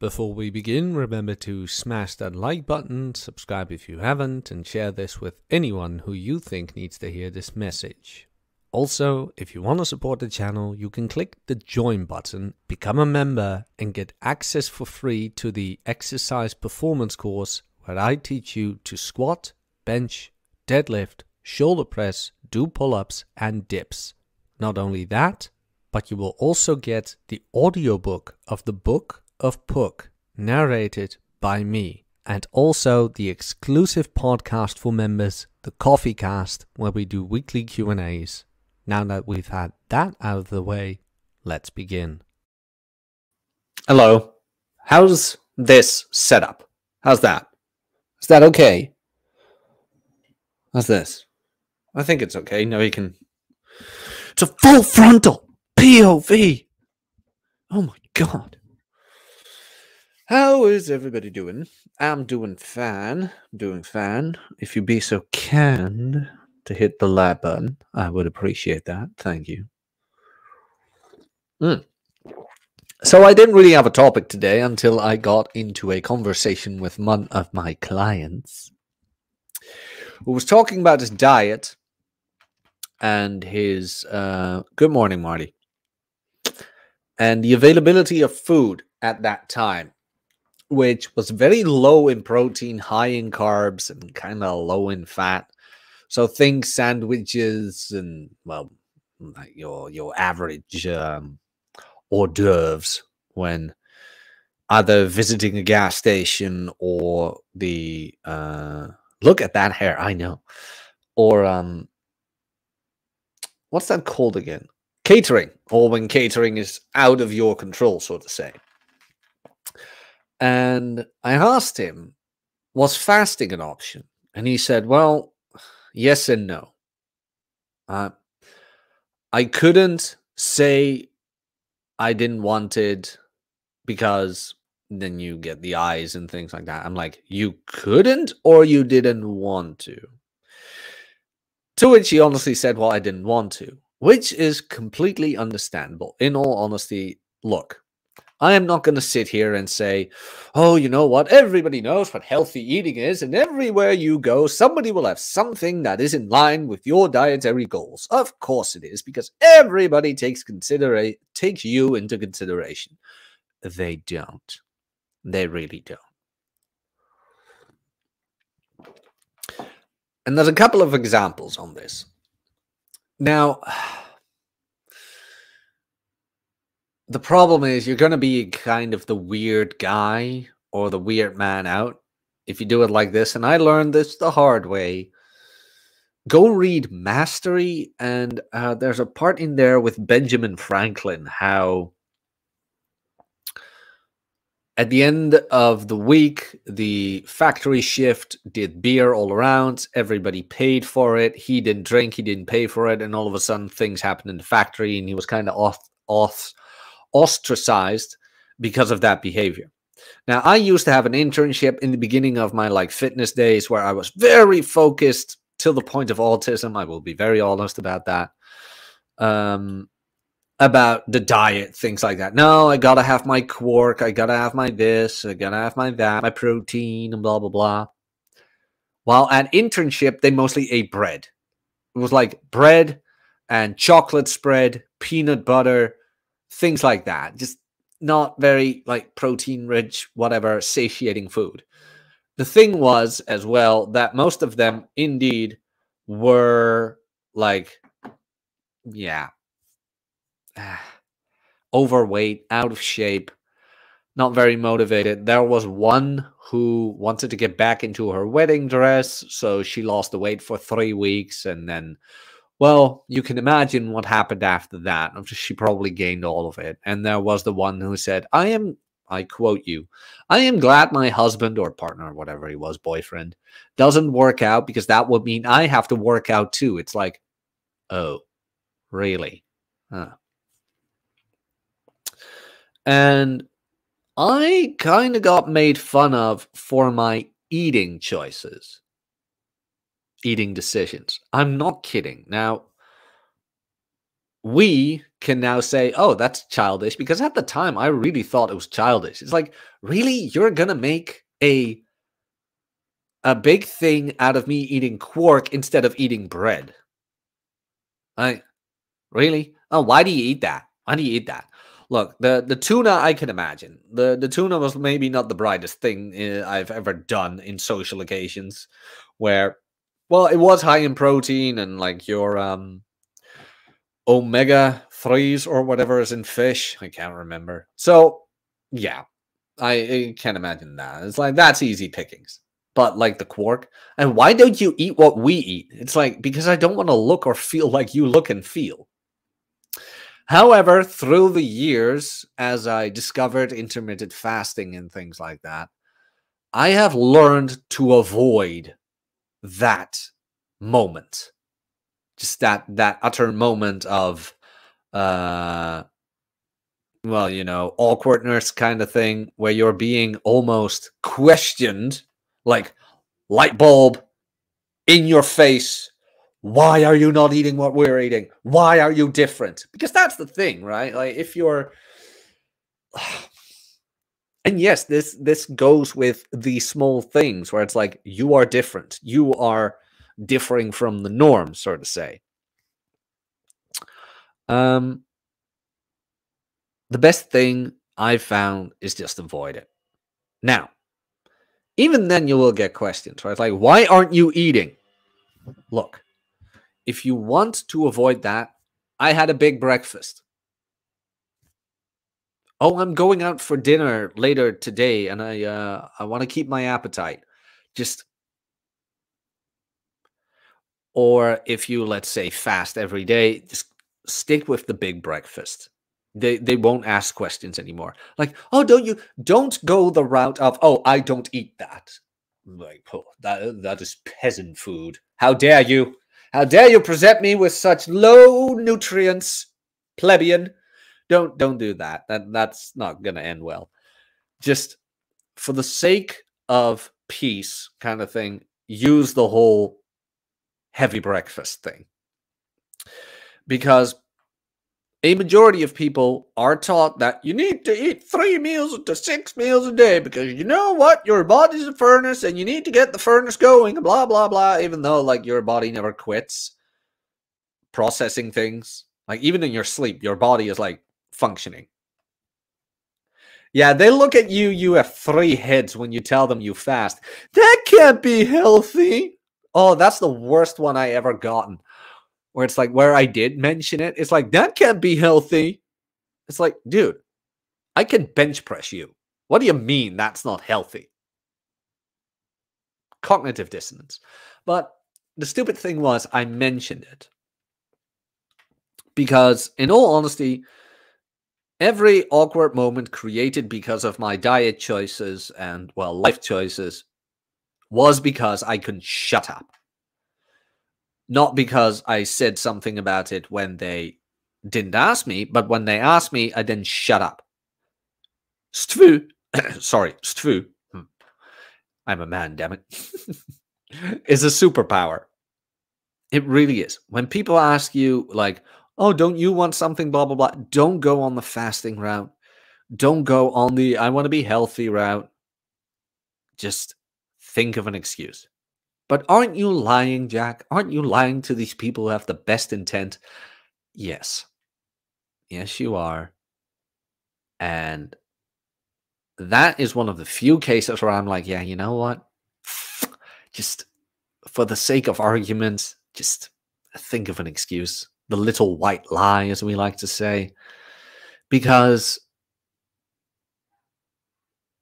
Before we begin, remember to smash that like button, subscribe if you haven't, and share this with anyone who you think needs to hear this message. Also, if you want to support the channel, you can click the join button, become a member, and get access for free to the exercise performance course where I teach you to squat, bench, deadlift, shoulder press, do pull ups, and dips. Not only that, but you will also get the audiobook of the book of Pook, narrated by me, and also the exclusive podcast for members, the Coffee Cast, where we do weekly Q&As. Now that we've had that out of the way, let's begin. Hello. How's this setup? How's that? Is that okay? How's this? I think it's okay. Now you can. It's a full frontal POV. Oh my god. How is everybody doing? I'm doing fine. doing fine. If you be so kind to hit the like button, I would appreciate that. Thank you. Mm. So I didn't really have a topic today until I got into a conversation with one of my clients who was talking about his diet and his uh, good morning, Marty, and the availability of food at that time which was very low in protein, high in carbs, and kind of low in fat. So think sandwiches and well, like your your average um, hors d'oeuvres when either visiting a gas station or the uh, look at that hair, I know, or um, what's that called again? Catering, or when catering is out of your control, so to say. And I asked him, was fasting an option? And he said, well, yes and no. Uh, I couldn't say I didn't want it because then you get the eyes and things like that. I'm like, you couldn't or you didn't want to? To which he honestly said, well, I didn't want to, which is completely understandable. In all honesty, look, I am not going to sit here and say, oh, you know what? Everybody knows what healthy eating is, and everywhere you go, somebody will have something that is in line with your dietary goals. Of course it is, because everybody takes consider takes you into consideration. They don't. They really don't. And there's a couple of examples on this. Now, the problem is you're going to be kind of the weird guy or the weird man out if you do it like this. And I learned this the hard way. Go read Mastery, and uh, there's a part in there with Benjamin Franklin how at the end of the week, the factory shift did beer all around. Everybody paid for it. He didn't drink, he didn't pay for it. And all of a sudden, things happened in the factory, and he was kind of off, off ostracized because of that behavior. Now, I used to have an internship in the beginning of my like fitness days where I was very focused till the point of autism. I will be very honest about that. Um, about the diet, things like that. No, I gotta have my quark, I gotta have my this, I gotta have my that, my protein, and blah blah blah. While at internship, they mostly ate bread. It was like bread and chocolate spread, peanut butter, things like that. Just not very like protein rich, whatever, satiating food. The thing was as well that most of them indeed were like, yeah, overweight, out of shape, not very motivated. There was one who wanted to get back into her wedding dress, so she lost the weight for three weeks and then well, you can imagine what happened after that. She probably gained all of it. And there was the one who said, I am, I quote you, I am glad my husband or partner, whatever he was, boyfriend, doesn't work out because that would mean I have to work out too. It's like, oh, really? Huh. And I kind of got made fun of for my eating choices eating decisions. I'm not kidding. Now, we can now say, oh, that's childish. Because at the time, I really thought it was childish. It's like, really? You're going to make a a big thing out of me eating quark instead of eating bread. I really? Oh, why do you eat that? Why do you eat that? Look, the the tuna I can imagine. The the tuna was maybe not the brightest thing uh, I've ever done in social occasions where well, it was high in protein and like your um omega 3s or whatever is in fish. I can't remember. So, yeah. I, I can't imagine that. It's like that's easy pickings but like the quark. And why don't you eat what we eat? It's like because I don't want to look or feel like you look and feel. However, through the years, as I discovered intermittent fasting and things like that, I have learned to avoid that moment. Just that that utter moment of uh well, you know, awkwardness kind of thing where you're being almost questioned like light bulb in your face. Why are you not eating what we're eating? Why are you different? Because that's the thing, right? Like if you're and yes, this this goes with the small things where it's like you are different. You are differing from the norm, so to say. Um the best thing I've found is just avoid it. Now, even then you will get questions, right? Like, why aren't you eating? Look, if you want to avoid that, I had a big breakfast. Oh, I'm going out for dinner later today and I uh I want to keep my appetite. Just or if you let's say fast every day, just stick with the big breakfast. They they won't ask questions anymore. Like oh don't you don't go the route of oh i don't eat that like oh, that that is peasant food. How dare you? How dare you present me with such low nutrients plebeian don't don't do that. That that's not gonna end well. Just for the sake of peace kind of thing use the whole heavy breakfast thing. Because a majority of people are taught that you need to eat three meals to six meals a day because you know what? Your body's a furnace and you need to get the furnace going blah blah blah even though like your body never quits processing things. Like even in your sleep your body is like functioning yeah they look at you you have three heads when you tell them you fast that can't be healthy oh that's the worst one i ever gotten where it's like where I did mention it, it's like that can't be healthy. It's like, dude, I can bench press you. What do you mean that's not healthy? Cognitive dissonance. But the stupid thing was I mentioned it. Because in all honesty, every awkward moment created because of my diet choices and well, life choices was because I couldn't shut up not because I said something about it when they didn't ask me, but when they asked me, I then shut up. Stvu, sorry, Stvu, hmm. I'm a man, damn it, is a superpower. It really is. When people ask you, like, oh, don't you want something, blah, blah, blah, don't go on the fasting route. Don't go on the I want to be healthy route. Just think of an excuse. But aren't you lying, Jack? Aren't you lying to these people who have the best intent? Yes. Yes, you are. And that is one of the few cases where I'm like, yeah, you know what? Just for the sake of arguments, just think of an excuse. The little white lie, as we like to say. Because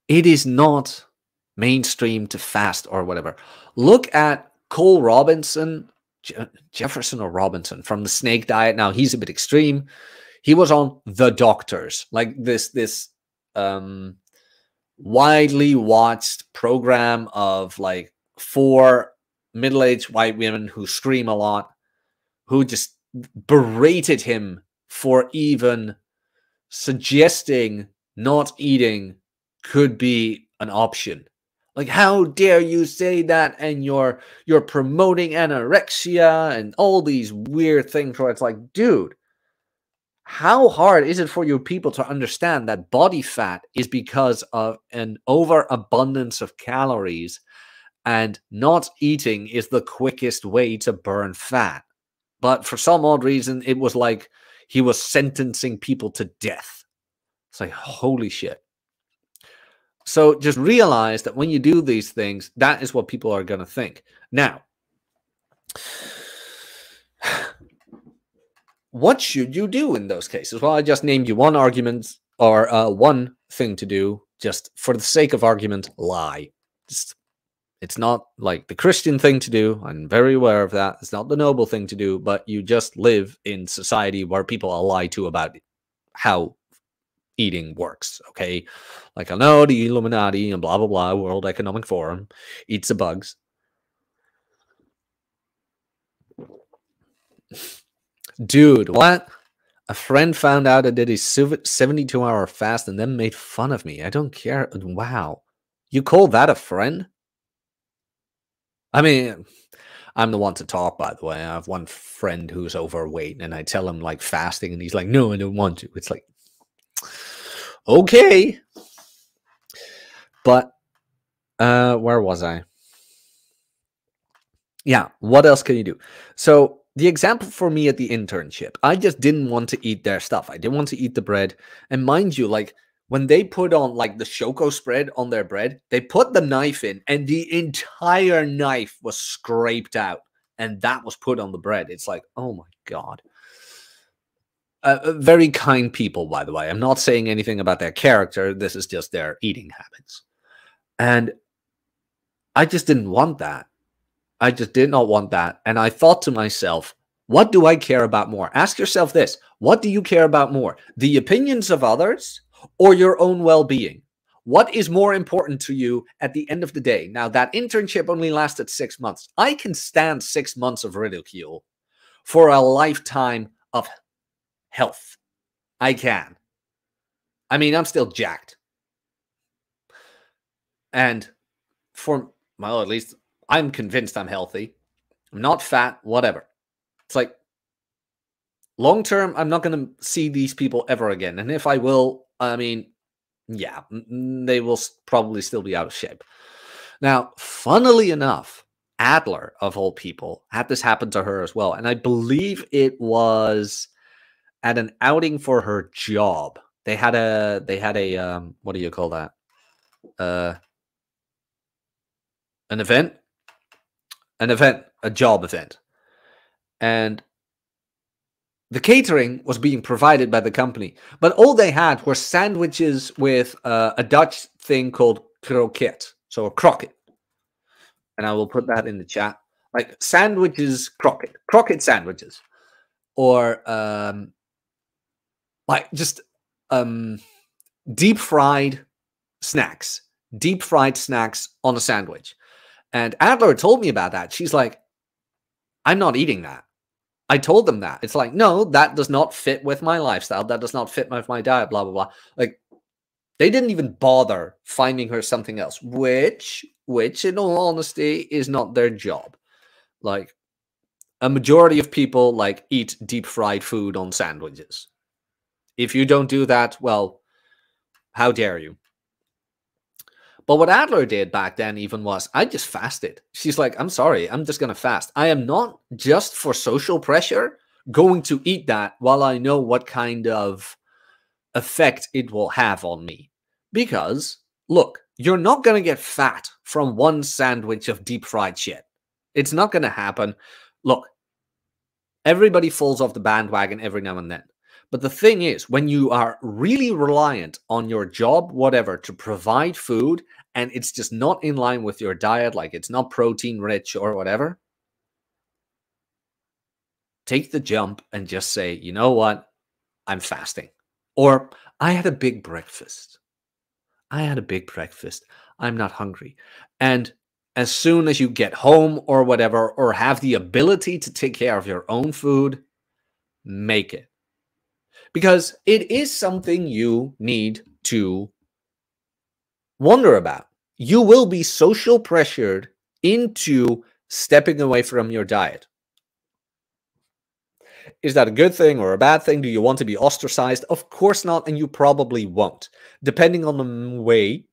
it is not mainstream to fast or whatever. Look at Cole Robinson, Je- Jefferson or Robinson from the snake diet. Now he's a bit extreme. He was on The Doctors, like this this um widely watched program of like four middle-aged white women who scream a lot, who just berated him for even suggesting not eating could be an option. Like, how dare you say that? And you're you're promoting anorexia and all these weird things where it's like, dude, how hard is it for your people to understand that body fat is because of an overabundance of calories and not eating is the quickest way to burn fat? But for some odd reason, it was like he was sentencing people to death. It's like, holy shit. So just realize that when you do these things, that is what people are going to think. Now, what should you do in those cases? Well, I just named you one argument or uh, one thing to do, just for the sake of argument, lie. Just, it's not like the Christian thing to do. I'm very aware of that. It's not the noble thing to do, but you just live in society where people are lied to about how eating works. Okay, like I know the Illuminati and blah blah blah, World Economic Forum eats the bugs. Dude, what? A friend found out I did a 72 hour fast and then made fun of me. I don't care. Wow. You call that a friend? I mean, I'm the one to talk, by the way. I have one friend who's overweight and I tell him like fasting and he's like, no, I don't want to. It's like, okay. But uh where was I? Yeah, what else can you do? So the example for me at the internship, I just didn't want to eat their stuff. I didn't want to eat the bread. And mind you, like when they put on like the Choco spread on their bread, they put the knife in and the entire knife was scraped out and that was put on the bread. It's like, oh my God. Uh, uh very kind people, by the way. I'm not saying anything about their character. This is just their eating habits. And I just didn't want that. I just did not want that. And I thought to myself, what do I care about more? Ask yourself this what do you care about more? The opinions of others or your own well being? What is more important to you at the end of the day? Now, that internship only lasted six months. I can stand six months of ridicule for a lifetime of health. I can. I mean, I'm still jacked. And for, well, at least I'm convinced I'm healthy. I'm not fat, whatever. It's like long term, I'm not going to see these people ever again. And if I will, I mean, yeah, they will probably still be out of shape. Now, funnily enough, Adler, of all people, had this happen to her as well. And I believe it was at an outing for her job. They had a, they had a, um, what do you call that? Uh, an event an event, a job event. And the catering was being provided by the company, but all they had were sandwiches with uh, a Dutch thing called croquette, so a croquette. And I will put that in the chat. Like sandwiches, croquette, croquette sandwiches, or um, like just um, deep fried snacks, deep fried snacks on a sandwich. And Adler told me about that. She's like, I'm not eating that. I told them that. It's like, no, that does not fit with my lifestyle. That does not fit with my diet, blah, blah, blah. Like, they didn't even bother finding her something else, which, which in all honesty, is not their job. Like, a majority of people like eat deep fried food on sandwiches. If you don't do that, well, how dare you? But what Adler did back then even was, I just fasted. She's like, I'm sorry, I'm just going to fast. I am not just for social pressure going to eat that while I know what kind of effect it will have on me. Because, look, you're not going to get fat from one sandwich of deep fried shit. It's not going to happen. Look, everybody falls off the bandwagon every now and then. But the thing is, when you are really reliant on your job, whatever, to provide food, and it's just not in line with your diet, like it's not protein rich or whatever, take the jump and just say, you know what? I'm fasting. Or I had a big breakfast. I had a big breakfast. I'm not hungry. And as soon as you get home or whatever, or have the ability to take care of your own food, make it because it is something you need to wonder about. You will be social pressured into stepping away from your diet. Is that a good thing or a bad thing? Do you want to be ostracized? Of course not, and you probably won't, depending on the way,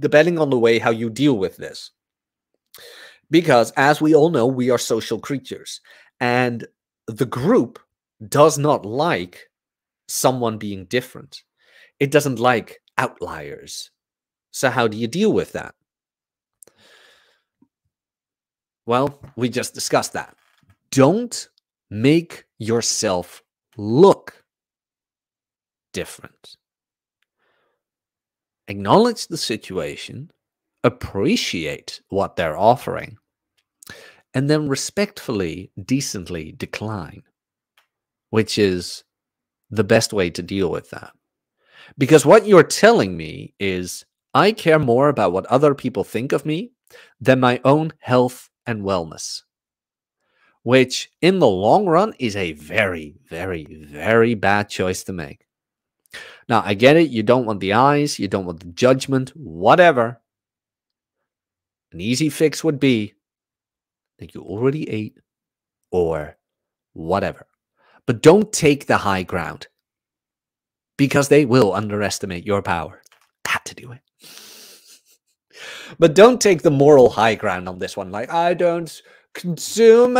depending on the way how you deal with this. Because as we all know, we are social creatures, and the group does not like someone being different. It doesn't like outliers. So how do you deal with that? Well, we just discussed that. Don't make yourself look different. Acknowledge the situation, appreciate what they're offering, and then respectfully, decently decline, which is the best way to deal with that. Because what you're telling me is I care more about what other people think of me than my own health and wellness, which in the long run is a very, very, very bad choice to make. Now, I get it. You don't want the eyes, you don't want the judgment, whatever. An easy fix would be that you already ate or whatever. But don't take the high ground because they will underestimate your power. Had to do it. But don't take the moral high ground on this one. Like, I don't consume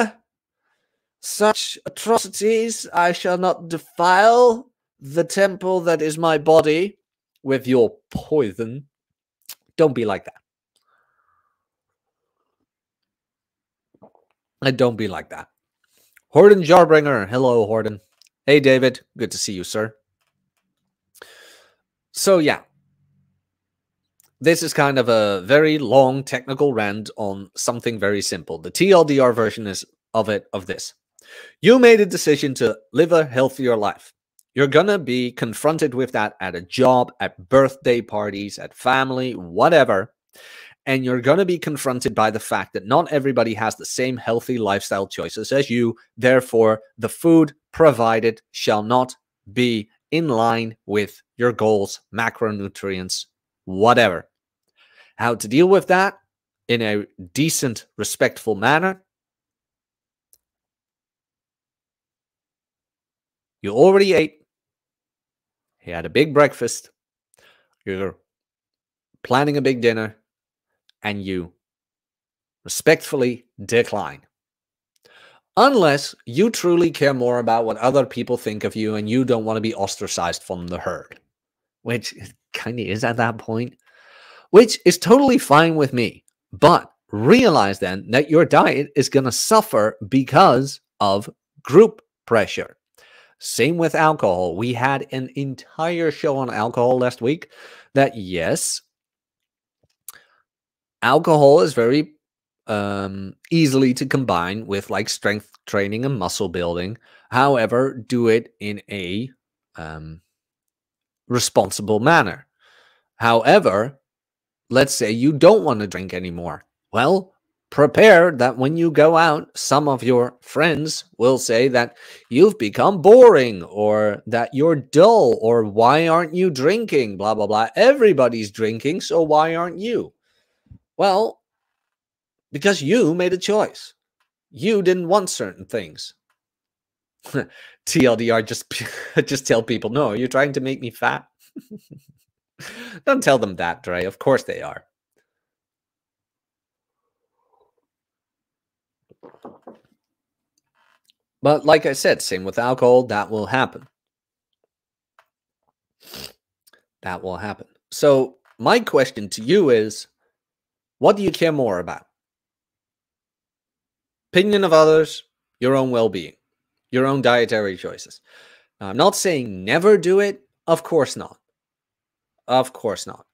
such atrocities. I shall not defile the temple that is my body with your poison. Don't be like that. And don't be like that. Horden Jarbringer. Hello, Horden. Hey, David. Good to see you, sir. So, yeah. This is kind of a very long technical rant on something very simple. The TLDR version is of it of this. You made a decision to live a healthier life. You're going to be confronted with that at a job, at birthday parties, at family, whatever and you're going to be confronted by the fact that not everybody has the same healthy lifestyle choices as you. Therefore, the food provided shall not be in line with your goals, macronutrients, whatever. How to deal with that in a decent, respectful manner? You already ate. He had a big breakfast. You're planning a big dinner and you respectfully decline. Unless you truly care more about what other people think of you and you don't want to be ostracized from the herd, which kind of is at that point, which is totally fine with me. But realize then that your diet is going to suffer because of group pressure. Same with alcohol. We had an entire show on alcohol last week that, yes, alcohol is very um, easily to combine with like strength training and muscle building. However, do it in a um, responsible manner. However, let's say you don't want to drink anymore. Well, prepare that when you go out, some of your friends will say that you've become boring or that you're dull or why aren't you drinking? Blah, blah, blah. Everybody's drinking, so why aren't you? Well, because you made a choice. You didn't want certain things. TLDR just just tell people, no, you're trying to make me fat. Don't tell them that, Dre. Of course they are. But like I said, same with alcohol, that will happen. That will happen. So my question to you is what do you care more about? Opinion of others, your own well being, your own dietary choices. Now, I'm not saying never do it. Of course not. Of course not.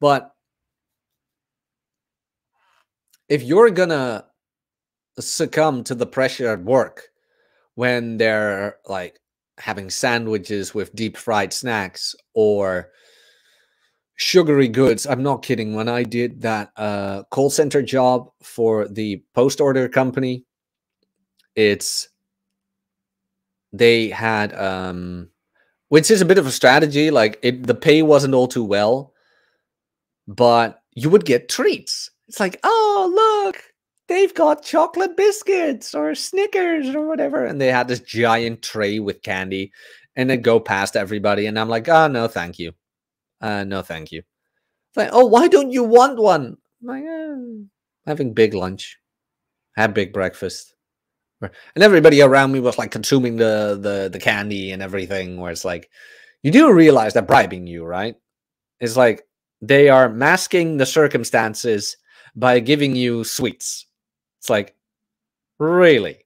But if you're going to succumb to the pressure at work when they're like having sandwiches with deep fried snacks or sugary goods. I'm not kidding. When I did that uh, call center job for the post order company, it's they had um which is a bit of a strategy like it the pay wasn't all too well but you would get treats it's like oh look they've got chocolate biscuits or Snickers or whatever. And they had this giant tray with candy and then go past everybody. And I'm like, oh, no, thank you. Uh, no, thank you. It's like, oh, why don't you want one? I'm like, eh, having big lunch, had big breakfast. And everybody around me was like consuming the, the, the candy and everything, where it's like, you do realize they're bribing you, right? It's like they are masking the circumstances by giving you sweets. It's like, really?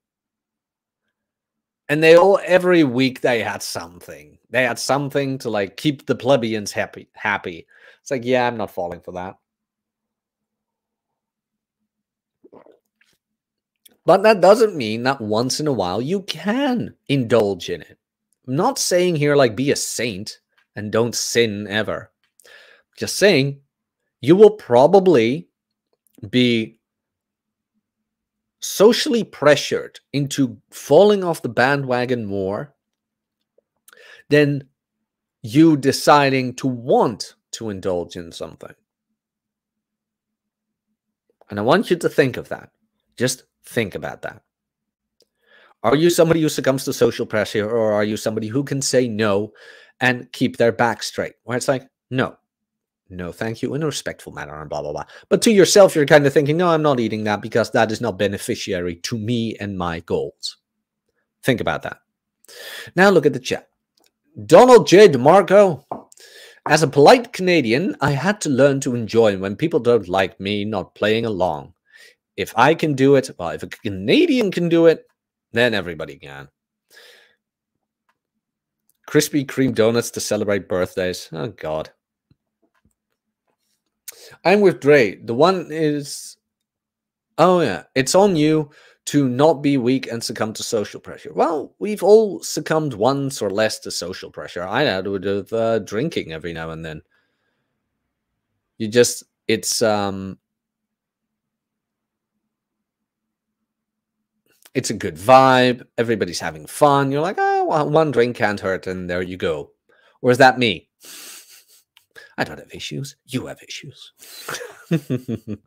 And they all every week they had something. They had something to like keep the plebeians happy. Happy. It's like, yeah, I'm not falling for that. But that doesn't mean that once in a while you can indulge in it. I'm not saying here like be a saint and don't sin ever. Just saying you will probably be socially pressured into falling off the bandwagon more than you deciding to want to indulge in something. And I want you to think of that. Just think about that. Are you somebody who succumbs to social pressure, or are you somebody who can say no and keep their back straight? Where it's like, no, no, thank you, in a respectful manner, and blah, blah, blah. But to yourself, you're kind of thinking, no, I'm not eating that because that is not beneficiary to me and my goals. Think about that. Now look at the chat. Donald J. DeMarco. As a polite Canadian, I had to learn to enjoy when people don't like me not playing along. If I can do it, well, if a Canadian can do it, then everybody can. Krispy Kreme donuts to celebrate birthdays. Oh, God. I'm with Dre. The one is, oh, yeah, it's on you to not be weak and succumb to social pressure. Well, we've all succumbed once or less to social pressure. I had with uh, drinking every now and then. You just, it's, um, it's a good vibe. Everybody's having fun. You're like, oh, well, one drink can't hurt, and there you go. Or is that me? I don't have issues. You have issues.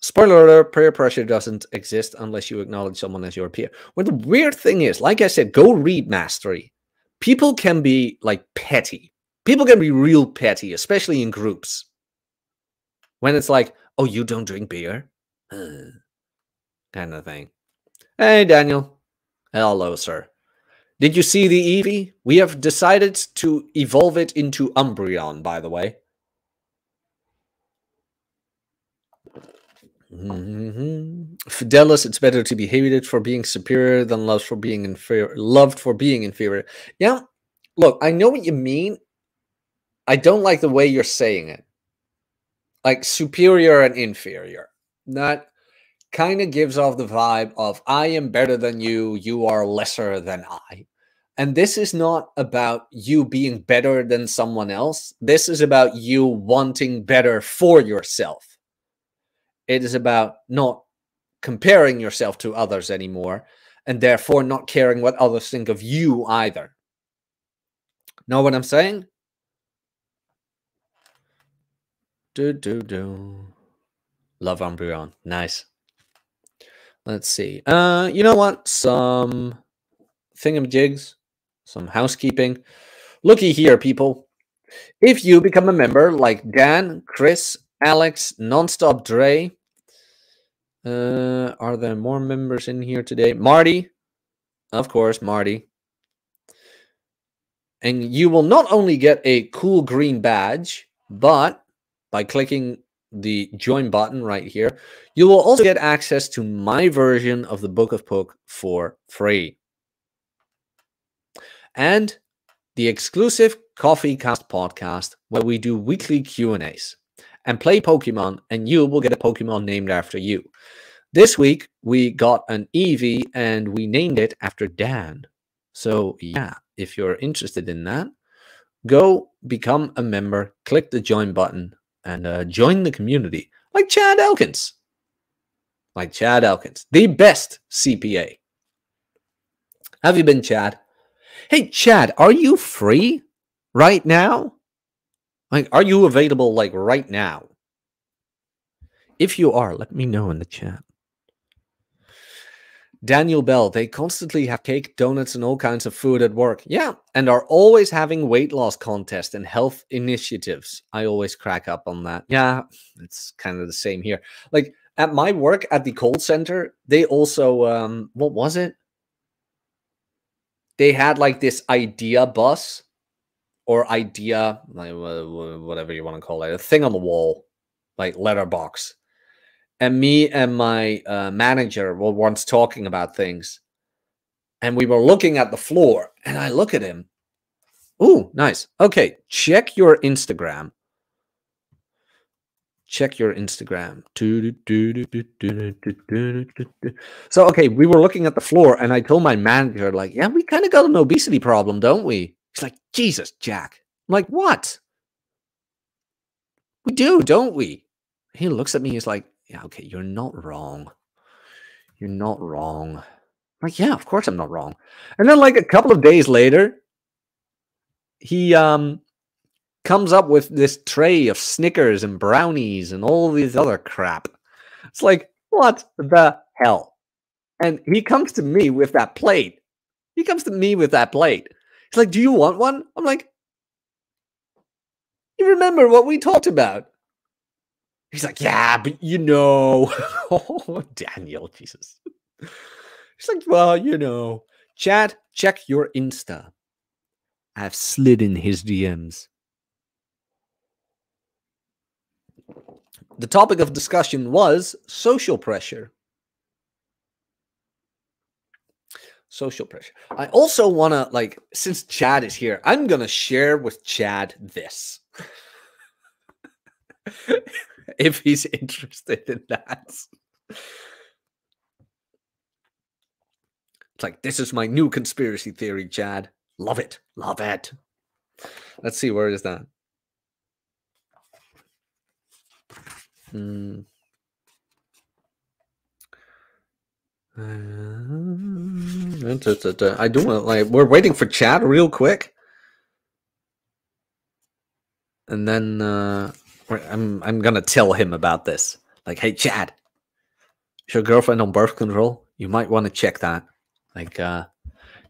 Spoiler alert, peer pressure doesn't exist unless you acknowledge someone as your peer. Well, the weird thing is, like I said, go read Mastery. People can be like petty. People can be real petty, especially in groups. When it's like, oh, you don't drink beer? Kind of thing. Hey, Daniel. Hello, sir. Did you see the Eevee? We have decided to evolve it into Umbreon, by the way. Mm -hmm. Fidelis, it's better to be hated for being superior than loved for being inferior. Loved for being inferior. Yeah, look, I know what you mean. I don't like the way you're saying it. Like superior and inferior. Not kind of gives off the vibe of I am better than you, you are lesser than I. And this is not about you being better than someone else. This is about you wanting better for yourself. It is about not comparing yourself to others anymore and therefore not caring what others think of you either. Know what I'm saying? Do, do, do. Love Umbreon. Nice. Let's see. Uh, you know what? Some thingamajigs, some housekeeping. Looky here, people. If you become a member like Dan, Chris, Alex, Nonstop Dre, uh, are there more members in here today? Marty, of course, Marty. And you will not only get a cool green badge, but by clicking the join button right here, you will also get access to my version of the Book of Pook for free. And the exclusive Coffee Cast podcast where we do weekly Q&As and play Pokemon and you will get a Pokemon named after you. This week we got an Eevee and we named it after Dan. So yeah, if you're interested in that, go become a member, click the join button and uh, join the community like Chad Elkins. Like Chad Elkins, the best CPA. Have you been, Chad? Hey, Chad, are you free right now? Like, are you available like right now? If you are, let me know in the chat. Daniel Bell, they constantly have cake, donuts, and all kinds of food at work. Yeah, and are always having weight loss contests and health initiatives. I always crack up on that. Yeah, it's kind of the same here. Like at my work at the call center, they also um what was it? They had like this idea bus or idea, whatever you want to call it, a thing on the wall, like letterbox and me and my uh, manager were once talking about things and we were looking at the floor and i look at him. Oh nice. Okay check your instagram. Check your instagram. So okay we were looking at the floor and i told my manager like yeah we kind of got an obesity problem don't we? He's like jesus jack. I'm like what? We do don't we? He looks at me he's like yeah, okay, you're not wrong. You're not wrong. like, yeah, of course I'm not wrong. And then like a couple of days later, he um comes up with this tray of Snickers and brownies and all these other crap. It's like, what the hell? And he comes to me with that plate. He comes to me with that plate. He's like, Do you want one? I'm like, You remember what we talked about? He's like, yeah, but you know, oh, Daniel, Jesus. He's like, well, you know, Chad, check your Insta. I've slid in his DMs. The topic of discussion was social pressure. Social pressure. I also want to, like, since Chad is here, I'm going to share with Chad this. if he's interested in that. It's like, this is my new conspiracy theory, Chad. Love it. Love it. Let's see, where is that? Hmm. I do want like we're waiting for chat real quick, and then uh, I'm I'm gonna tell him about this. Like, hey, Chad, is your girlfriend on birth control? You might want to check that. Like, uh,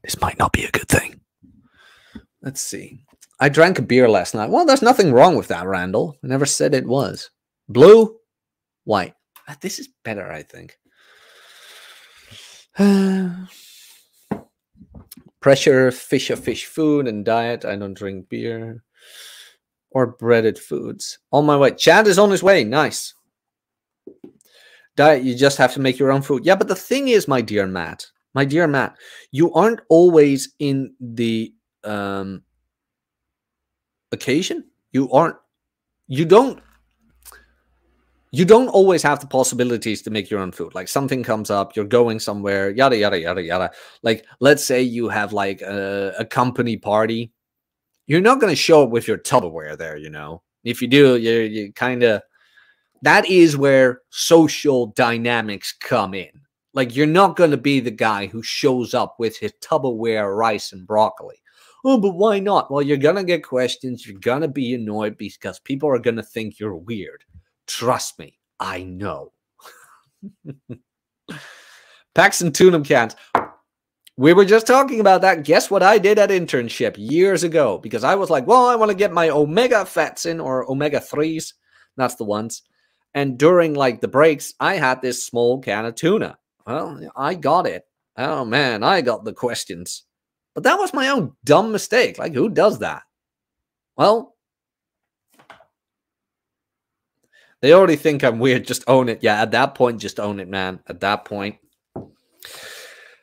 this might not be a good thing. Let's see. I drank a beer last night. Well, there's nothing wrong with that, Randall. I never said it was. Blue, white. Ah, this is better, I think. Pressure, fish or fish food and diet. I don't drink beer or breaded foods. On my way. Chad is on his way. Nice. Diet, you just have to make your own food. Yeah, but the thing is, my dear Matt, my dear Matt, you aren't always in the um, occasion. You aren't, you don't, you don't always have the possibilities to make your own food. Like something comes up, you're going somewhere, yada, yada, yada, yada. Like, let's say you have like a, a company party you're not going to show up with your Tupperware there, you know. If you do, you you kind of that is where social dynamics come in. Like you're not going to be the guy who shows up with his Tupperware rice and broccoli. Oh, but why not? Well, you're going to get questions. You're going to be annoyed because people are going to think you're weird. Trust me, I know. Paxton Tunham cans. We were just talking about that. Guess what I did at internship years ago? Because I was like, well, I want to get my omega fats in or omega 3s. That's the ones. And during like the breaks, I had this small can of tuna. Well, I got it. Oh man, I got the questions. But that was my own dumb mistake. Like, who does that? Well, they already think I'm weird. Just own it. Yeah, at that point, just own it, man. At that point.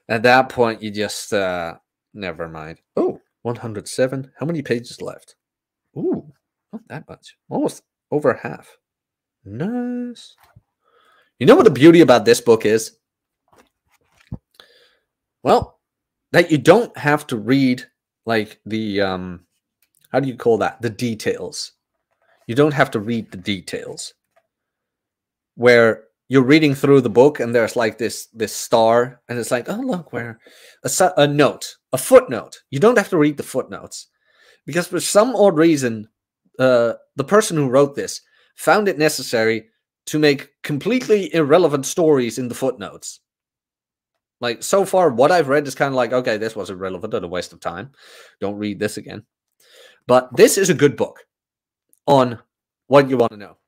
At that point, you just uh never mind. Oh, 107. How many pages left? Ooh, not that much. Almost over half. Nice. You know what the beauty about this book is? Well, that you don't have to read like the um how do you call that? The details. You don't have to read the details. Where you're reading through the book and there's like this this star and it's like oh look where a, a note a footnote you don't have to read the footnotes because for some odd reason uh, the person who wrote this found it necessary to make completely irrelevant stories in the footnotes. Like so far, what I've read is kind of like, okay, this was irrelevant and a waste of time. Don't read this again. But this is a good book on what you want to know.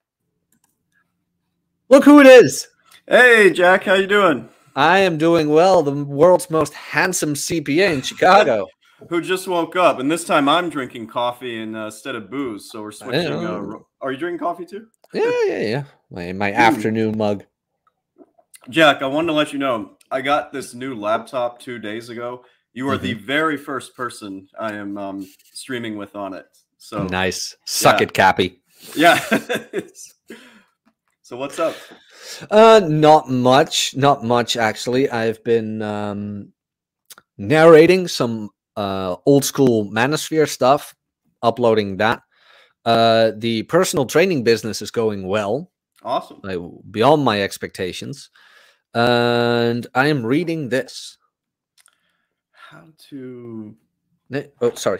Look who it is. Hey, Jack, how you doing? I am doing well. The world's most handsome CPA in Chicago. Who just woke up, and this time I'm drinking coffee uh, instead of booze. So we're switching. Uh, are you drinking coffee too? Yeah, yeah, yeah. My, my afternoon mug. Jack, I wanted to let you know I got this new laptop two days ago. You are mm-hmm. the very first person I am um, streaming with on it. So nice. Suck yeah. it, Cappy. Yeah. so what's up? Uh, not much. Not much actually. I've been um, narrating some uh, old school Manosphere stuff, uploading that. Uh, the personal training business is going well. Awesome. Like, beyond my expectations. And I am reading this. How to. Oh, sorry.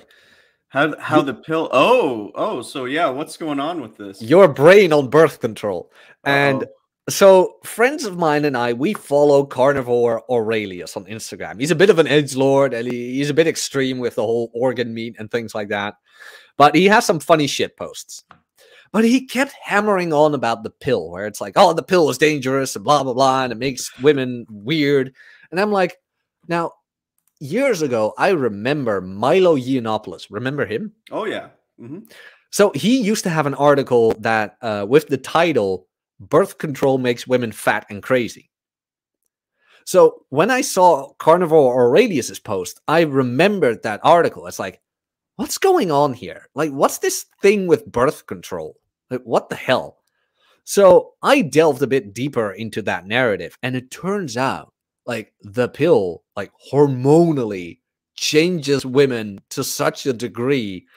How how the pill? Oh oh, so yeah, what's going on with this? Your brain on birth control, and Uh-oh. so friends of mine and I we follow Carnivore Aurelius on Instagram. He's a bit of an edge lord, and he, he's a bit extreme with the whole organ meat and things like that. But he has some funny shit posts. But he kept hammering on about the pill, where it's like, oh, the pill is dangerous and blah, blah, blah, and it makes women weird. And I'm like, now, years ago, I remember Milo Yiannopoulos. Remember him? Oh, yeah. Mm-hmm. So he used to have an article that, uh, with the title, Birth Control Makes Women Fat and Crazy. So when I saw Carnivore Aurelius's post, I remembered that article. It's like, what's going on here? Like, what's this thing with birth control? Like, what the hell? So I delved a bit deeper into that narrative, and it turns out like the pill, like hormonally changes women to such a degree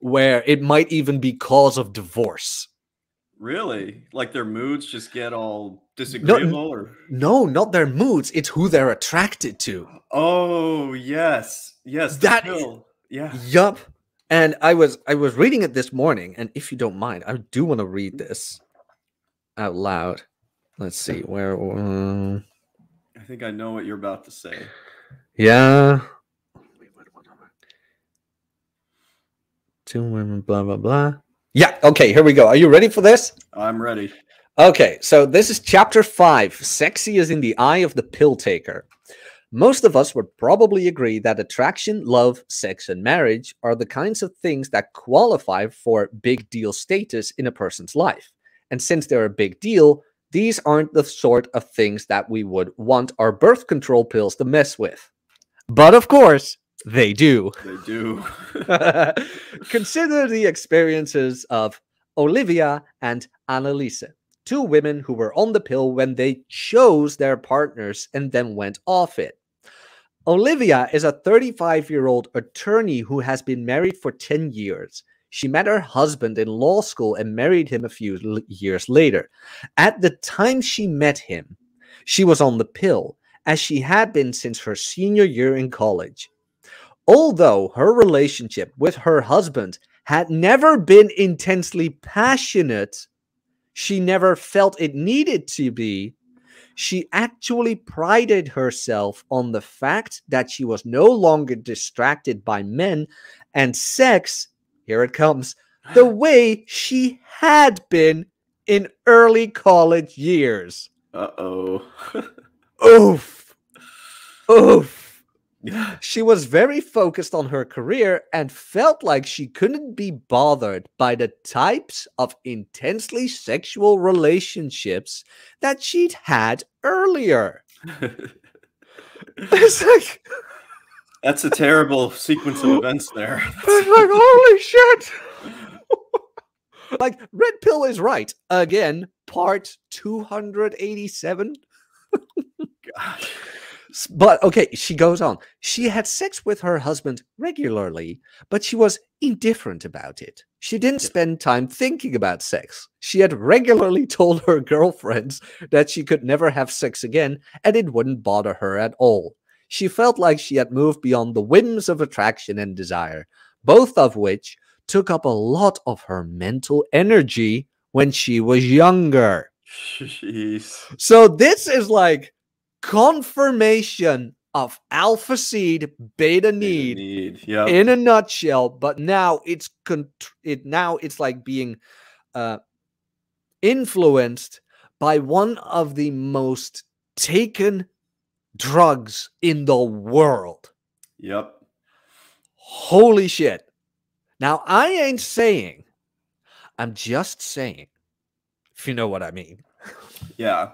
where it might even be cause of divorce. Really? Like their moods just get all disagreeable no, or No, not their moods, it's who they're attracted to. Oh, yes. Yes, that pill. Yeah. Yup. And I was I was reading it this morning, and if you don't mind, I do want to read this out loud. Let's see where. Um... I think I know what you're about to say. Yeah. Two women, blah blah blah. Yeah. Okay. Here we go. Are you ready for this? I'm ready. Okay. So this is chapter five. Sexy is in the eye of the pill taker. Most of us would probably agree that attraction, love, sex, and marriage are the kinds of things that qualify for big deal status in a person's life. And since they're a big deal, these aren't the sort of things that we would want our birth control pills to mess with. But of course, they do. They do. Consider the experiences of Olivia and Annalise, two women who were on the pill when they chose their partners and then went off it. Olivia is a 35 year old attorney who has been married for 10 years. She met her husband in law school and married him a few years later. At the time she met him, she was on the pill, as she had been since her senior year in college. Although her relationship with her husband had never been intensely passionate, she never felt it needed to be she actually prided herself on the fact that she was no longer distracted by men and sex. Here it comes the way she had been in early college years. Uh oh. Oof. Oof. She was very focused on her career and felt like she couldn't be bothered by the types of intensely sexual relationships that she'd had earlier. it's like that's a terrible sequence of events there. It's like holy shit. like red pill is right again, part 287. Gosh. But okay, she goes on. She had sex with her husband regularly, but she was indifferent about it. She didn't spend time thinking about sex. She had regularly told her girlfriends that she could never have sex again, and it wouldn't bother her at all. She felt like she had moved beyond the whims of attraction and desire, both of which took up a lot of her mental energy when she was younger. Jeez. So this is like confirmation of alpha seed beta need Need. Yeah. in a nutshell but now it's con- it now it's like being uh influenced by one of the most taken drugs in the world Yep. holy shit now i ain't saying i'm just saying if you know what i mean Yeah.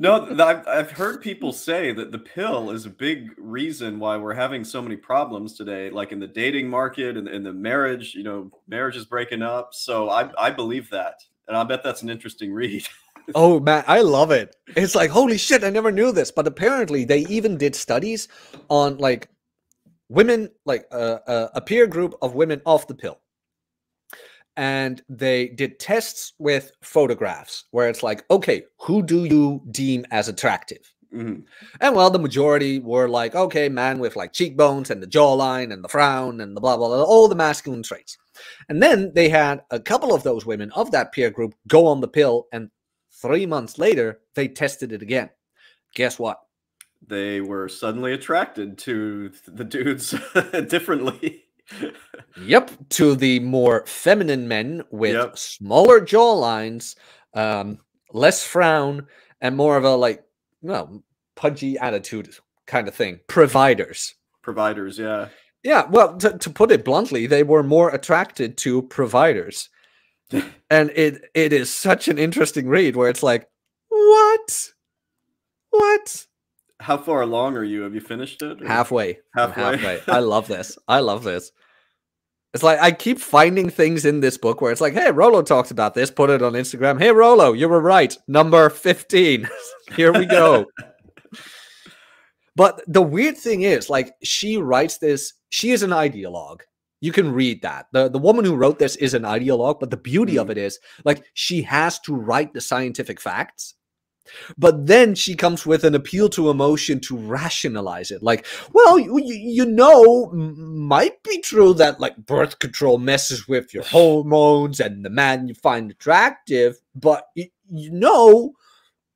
No, I've, I've heard people say that the pill is a big reason why we're having so many problems today, like in the dating market and in the marriage. You know, marriage is breaking up. So I, I believe that. And I bet that's an interesting read. Oh man, I love it. It's like holy shit, I never knew this. But apparently, they even did studies on like women, like uh, uh, a peer group of women off the pill, and they did tests with photographs where it's like, okay, who do you deem as attractive? Mhm. And well, the majority were like, okay, man with like cheekbones and the jawline and the frown and the blah blah blah, all the masculine traits. And then they had a couple of those women of that peer group go on the pill, and three months later, they tested it again. Guess what? They were suddenly attracted to the dudes differently. Yep, to the more feminine men with Yep. smaller jawlines, um, less frown, and more of a like, well, pudgy attitude kind of thing. Providers. Providers, yeah. Yeah, well, to, to put it bluntly, they were more attracted to providers. And it it is such an interesting read where it's like, what? What? How far along are you? Have you finished it? or- Halfway. I'm Halfway. I love this. I love this. It's like I keep finding things in this book where it's like, hey, Rollo talks about this, put it on Instagram. Hey, Rollo, you were right. Number 15. Here we go. but the weird thing is, like, she writes this, she is an ideologue. You can read that. The, the woman who wrote this is an ideologue, but the beauty of Mhm. it is, like, she has to write the scientific facts but then she comes with an appeal to emotion to rationalize it like well you, you know might be true that like birth control messes with your hormones and the man you find attractive but you know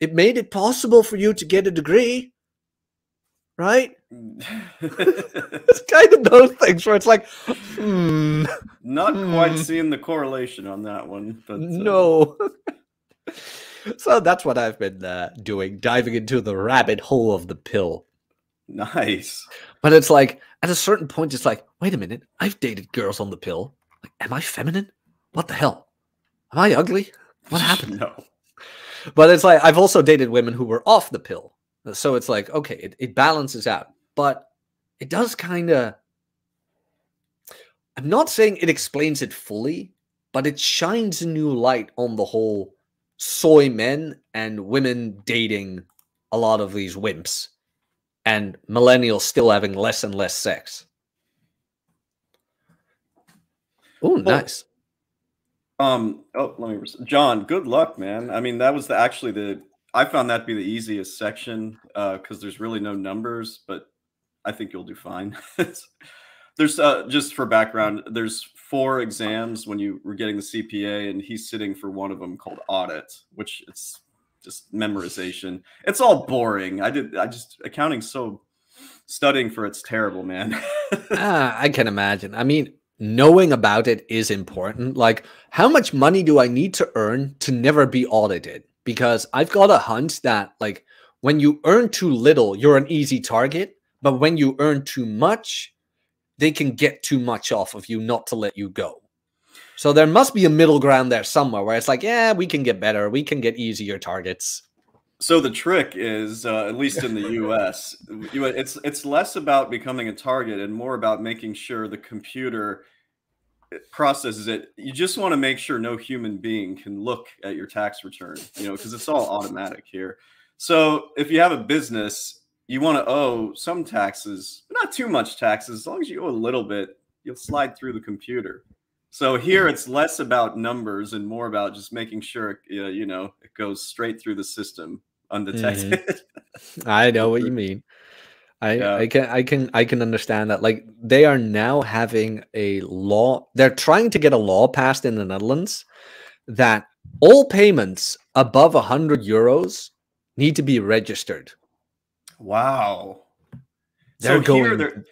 it made it possible for you to get a degree right it's kind of those things where it's like hmm Not quite Hmm. seeing the correlation on that one, but uh, no. so that's what I've been uh, doing, diving into the rabbit hole of the pill. nice. But it's like at a certain point, it's like, wait a minute, I've dated girls on the pill. Like, am I feminine? What the hell? Am I ugly? What happened? No. But it's like I've also dated women who were off the pill. So it's like, okay, it, it balances out. But it does kind of I'm not saying it explains it fully, but it shines a new light on the whole soy men and women dating a lot of these wimps and millennials still having less and less sex. Oh, nice. Um. Oh, let me. John, good luck, man. I mean, that was the actually the. I found that to be the easiest section because there's really no numbers, but I think you'll do fine. There's uh, just for background. There's four exams when you were getting the CPA, and he's sitting for one of them called audit, which it's just memorization. It's all boring. I did. I just accounting so studying for it's terrible, man. Ah, I can imagine. I mean, knowing about it is important. Like, how much money do I need to earn to never be audited? Because I've got a hunch that, like, when you earn too little, you're an easy target. But when you earn too much, they can get too much off of you not to let you go. So there must be a middle ground there somewhere where it's like, yeah, we can get better. We can get easier targets. So the trick is, uh, at least in the U.S., it's it's less about becoming a target and more about making sure the computer processes it. You just want to make sure no human being can look at your tax return, you know, because it's all automatic here. So if you have a business, you want to owe some taxes, but not too much taxes. As long as you owe a little bit, you'll slide through the computer. So here it's less about numbers and more about just making sure, uh, you know, it goes straight through the system undetected. I know what you mean. I, Yeah. I can I can I can understand that. Like they are now having a law. They're trying to get a law passed in the Netherlands that all payments above 100 euros need to be registered. Wow. They're so going here they're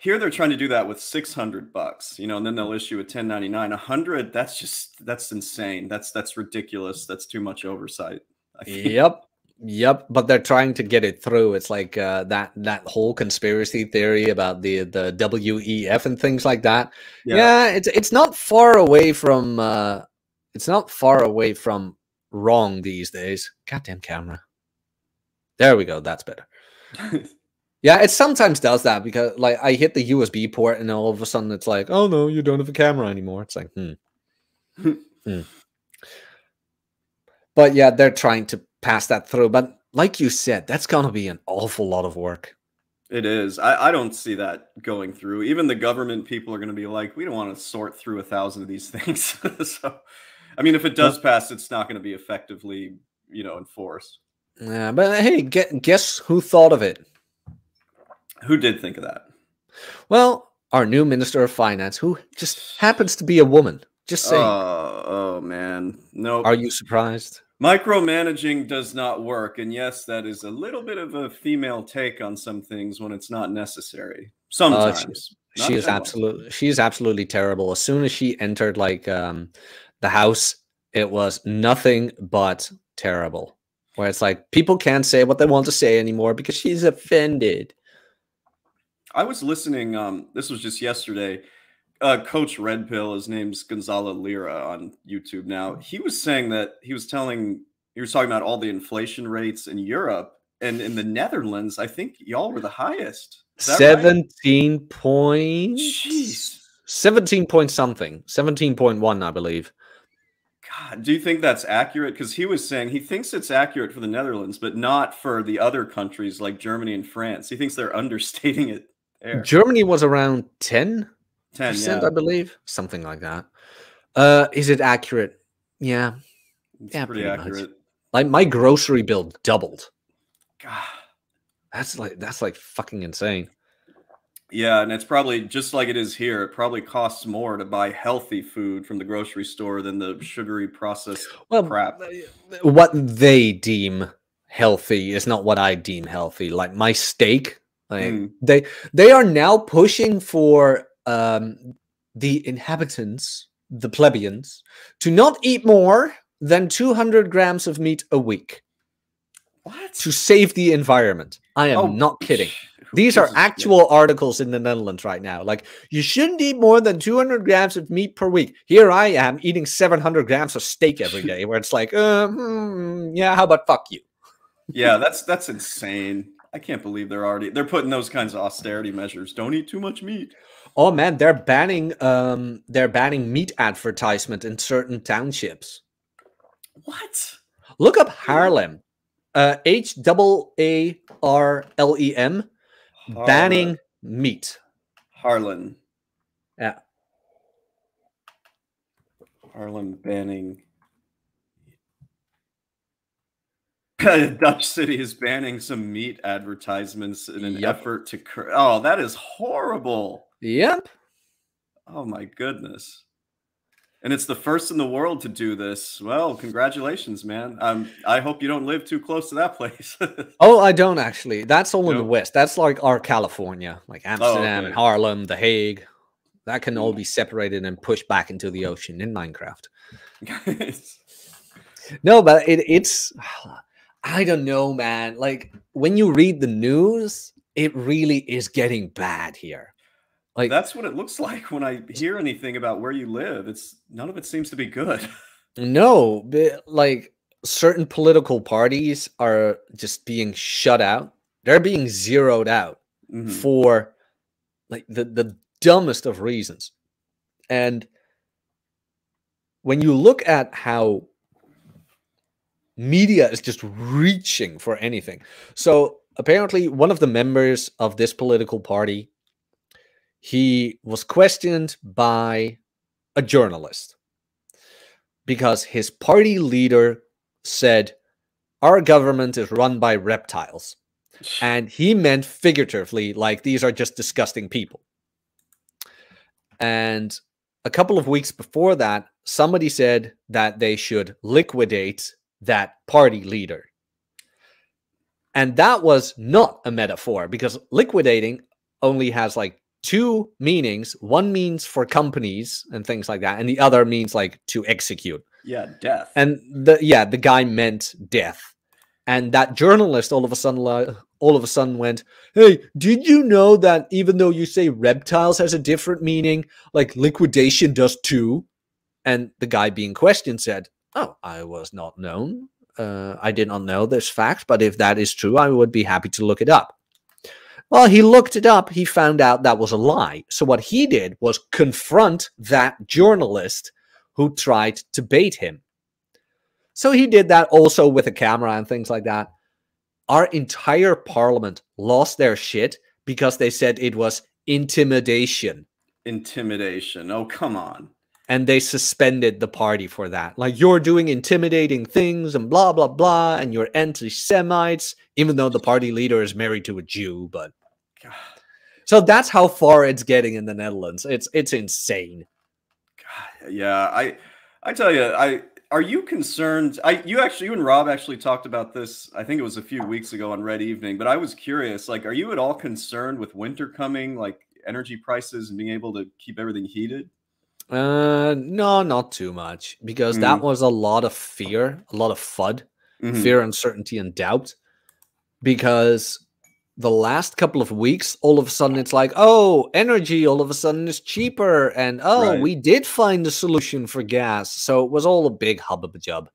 here they're trying to do that with 600 bucks, you know, and then they'll issue a 1099. 100 that's just that's insane. That's that's ridiculous. That's too much oversight. I think. Yep. Yep, but they're trying to get it through. It's like uh, that that whole conspiracy theory about the the WEF and things like that. Yeah. Yeah, it's it's not far away from uh, it's not far away from wrong these days. Goddamn camera. There we go. That's better. Yeah, it sometimes does that because like I hit the USB port and all of a sudden it's like, oh no, you don't have a camera anymore. It's like, hmm. Hmm. But yeah, they're trying to pass that through. But like you said, that's gonna be an awful lot of work. It is. I, I don't see that going through. Even the government people are going to be like, we don't want to sort through a thousand of these things. so, I mean, if it does pass, it's not going to be effectively, you know, enforced. Yeah, but hey, guess who thought of it? Who did think of that? Well, our new minister of finance, who just happens to be a woman. Just saying. Oh, oh man, no. Are you surprised? Micromanaging does not work, and yes, that is a little bit of a female take on some things when it's not necessary. Sometimes Uh, she is absolutely she is absolutely terrible. As soon as she entered like um the house, it was nothing but terrible. Where it's like people can't say what they want to say anymore because she's offended. I was listening. Um, this was just yesterday. Uh, Coach Red Pill, his name's Gonzalo Lira on YouTube now. He was saying that he was telling, he was talking about all the inflation rates in Europe and in the Netherlands. I think y'all were the highest. Is that right? 17 points. Jeez. 17 point something. 17.1, I believe. God, do you think that's accurate? Because he was saying he thinks it's accurate for the Netherlands, but not for the other countries like Germany and France. He thinks they're understating it there. Germany was around 10 Ten, percent, yeah, I believe. Something like that. Uh is it accurate? Yeah. it's yeah, pretty pretty much. accurate. Like my grocery bill doubled. God. That's like that's like fucking insane. Yeah, and it's probably just like it is here. It probably costs more to buy healthy food from the grocery store than the sugary processed Well, crap. what they deem healthy is not what I deem healthy. Like my steak, like Mm. they they are now pushing for um the inhabitants, the plebeians, to not eat more than 200 grams of meat a week What? to save the environment. I am Oh, not kidding. These are shit? actual articles in the Netherlands right now. Like, you shouldn't eat more than 200 grams of meat per week. Here I am eating 700 grams of steak every day, where it's like, uh, hmm, yeah, how about fuck you? Yeah, that's that's insane. I can't believe they're already they're putting those kinds of austerity measures. Don't eat too much meat. Oh man, they're banning um they're banning meat advertisement in certain townships. What? Look up Haarlem. Uh H double A R L E M banning meat. Harlan. Yeah. Haarlem banning. Dutch City is banning some meat advertisements in an Yup. effort to. Cur- oh, that is horrible. Yep. Oh my goodness. And it's the first in the world to do this. Well, congratulations, man. Um, I hope you don't live too close to that place. Oh, I don't actually. That's all in the West. That's like our California, like Amsterdam and okay. Haarlem, The Hague. That can all be separated and pushed back into the ocean in Minecraft. No, but it, it's I don't know, man. Like when you read the news, it really is getting bad here. Like That's what it looks like when I hear anything about where you live. It's none of it seems to be good. no, but, like certain political parties are just being shut out. They're being zeroed out Mhm. for like the the dumbest of reasons. And when you look at how media is just reaching for anything. So apparently one of the members of this political party he was questioned by a journalist because his party leader said our government is run by reptiles and he meant figuratively like these are just disgusting people and a couple of weeks before that somebody said that they should liquidate that party leader. And that was not a metaphor because liquidating only has like two meanings. One means for companies and things like that, and the other means like to execute. Yeah, death. And the yeah, the guy meant death. And that journalist all of a sudden uh, all of a sudden went, "Hey, did you know that even though you say reptiles has a different meaning, like liquidation does too?" And the guy being questioned said, "Oh, I was not known. Uh, I did not know this fact, but if that is true, I would be happy to look it up." Well, he looked it up. He found out that was a lie. So what he did was confront that journalist who tried to bait him. So he did that also with a camera and things like that. Our entire parliament lost their shit because they said it was intimidation. Intimidation. Oh, come on. And they suspended the party for that. Like, you're doing intimidating things and blah, blah, blah, and you're anti Semites, even though the party leader is married to a Jew. But so that's how far it's getting in the Netherlands. It's it's insane. God, yeah, I I tell you, I are you concerned? I you actually you and Rob actually talked about this. I think it was a few weeks ago on Red Evening. But I was curious. Like, are you at all concerned with winter coming? Like energy prices and being able to keep everything heated? Uh, no, not too much because mm. that was a lot of fear, a lot of FUD, mm-hmm. fear, uncertainty, and doubt. Because the last couple of weeks, all of a sudden it's like, oh, energy all of a sudden is cheaper. And oh, right. we did find a solution for gas. So it was all a big hubbub job.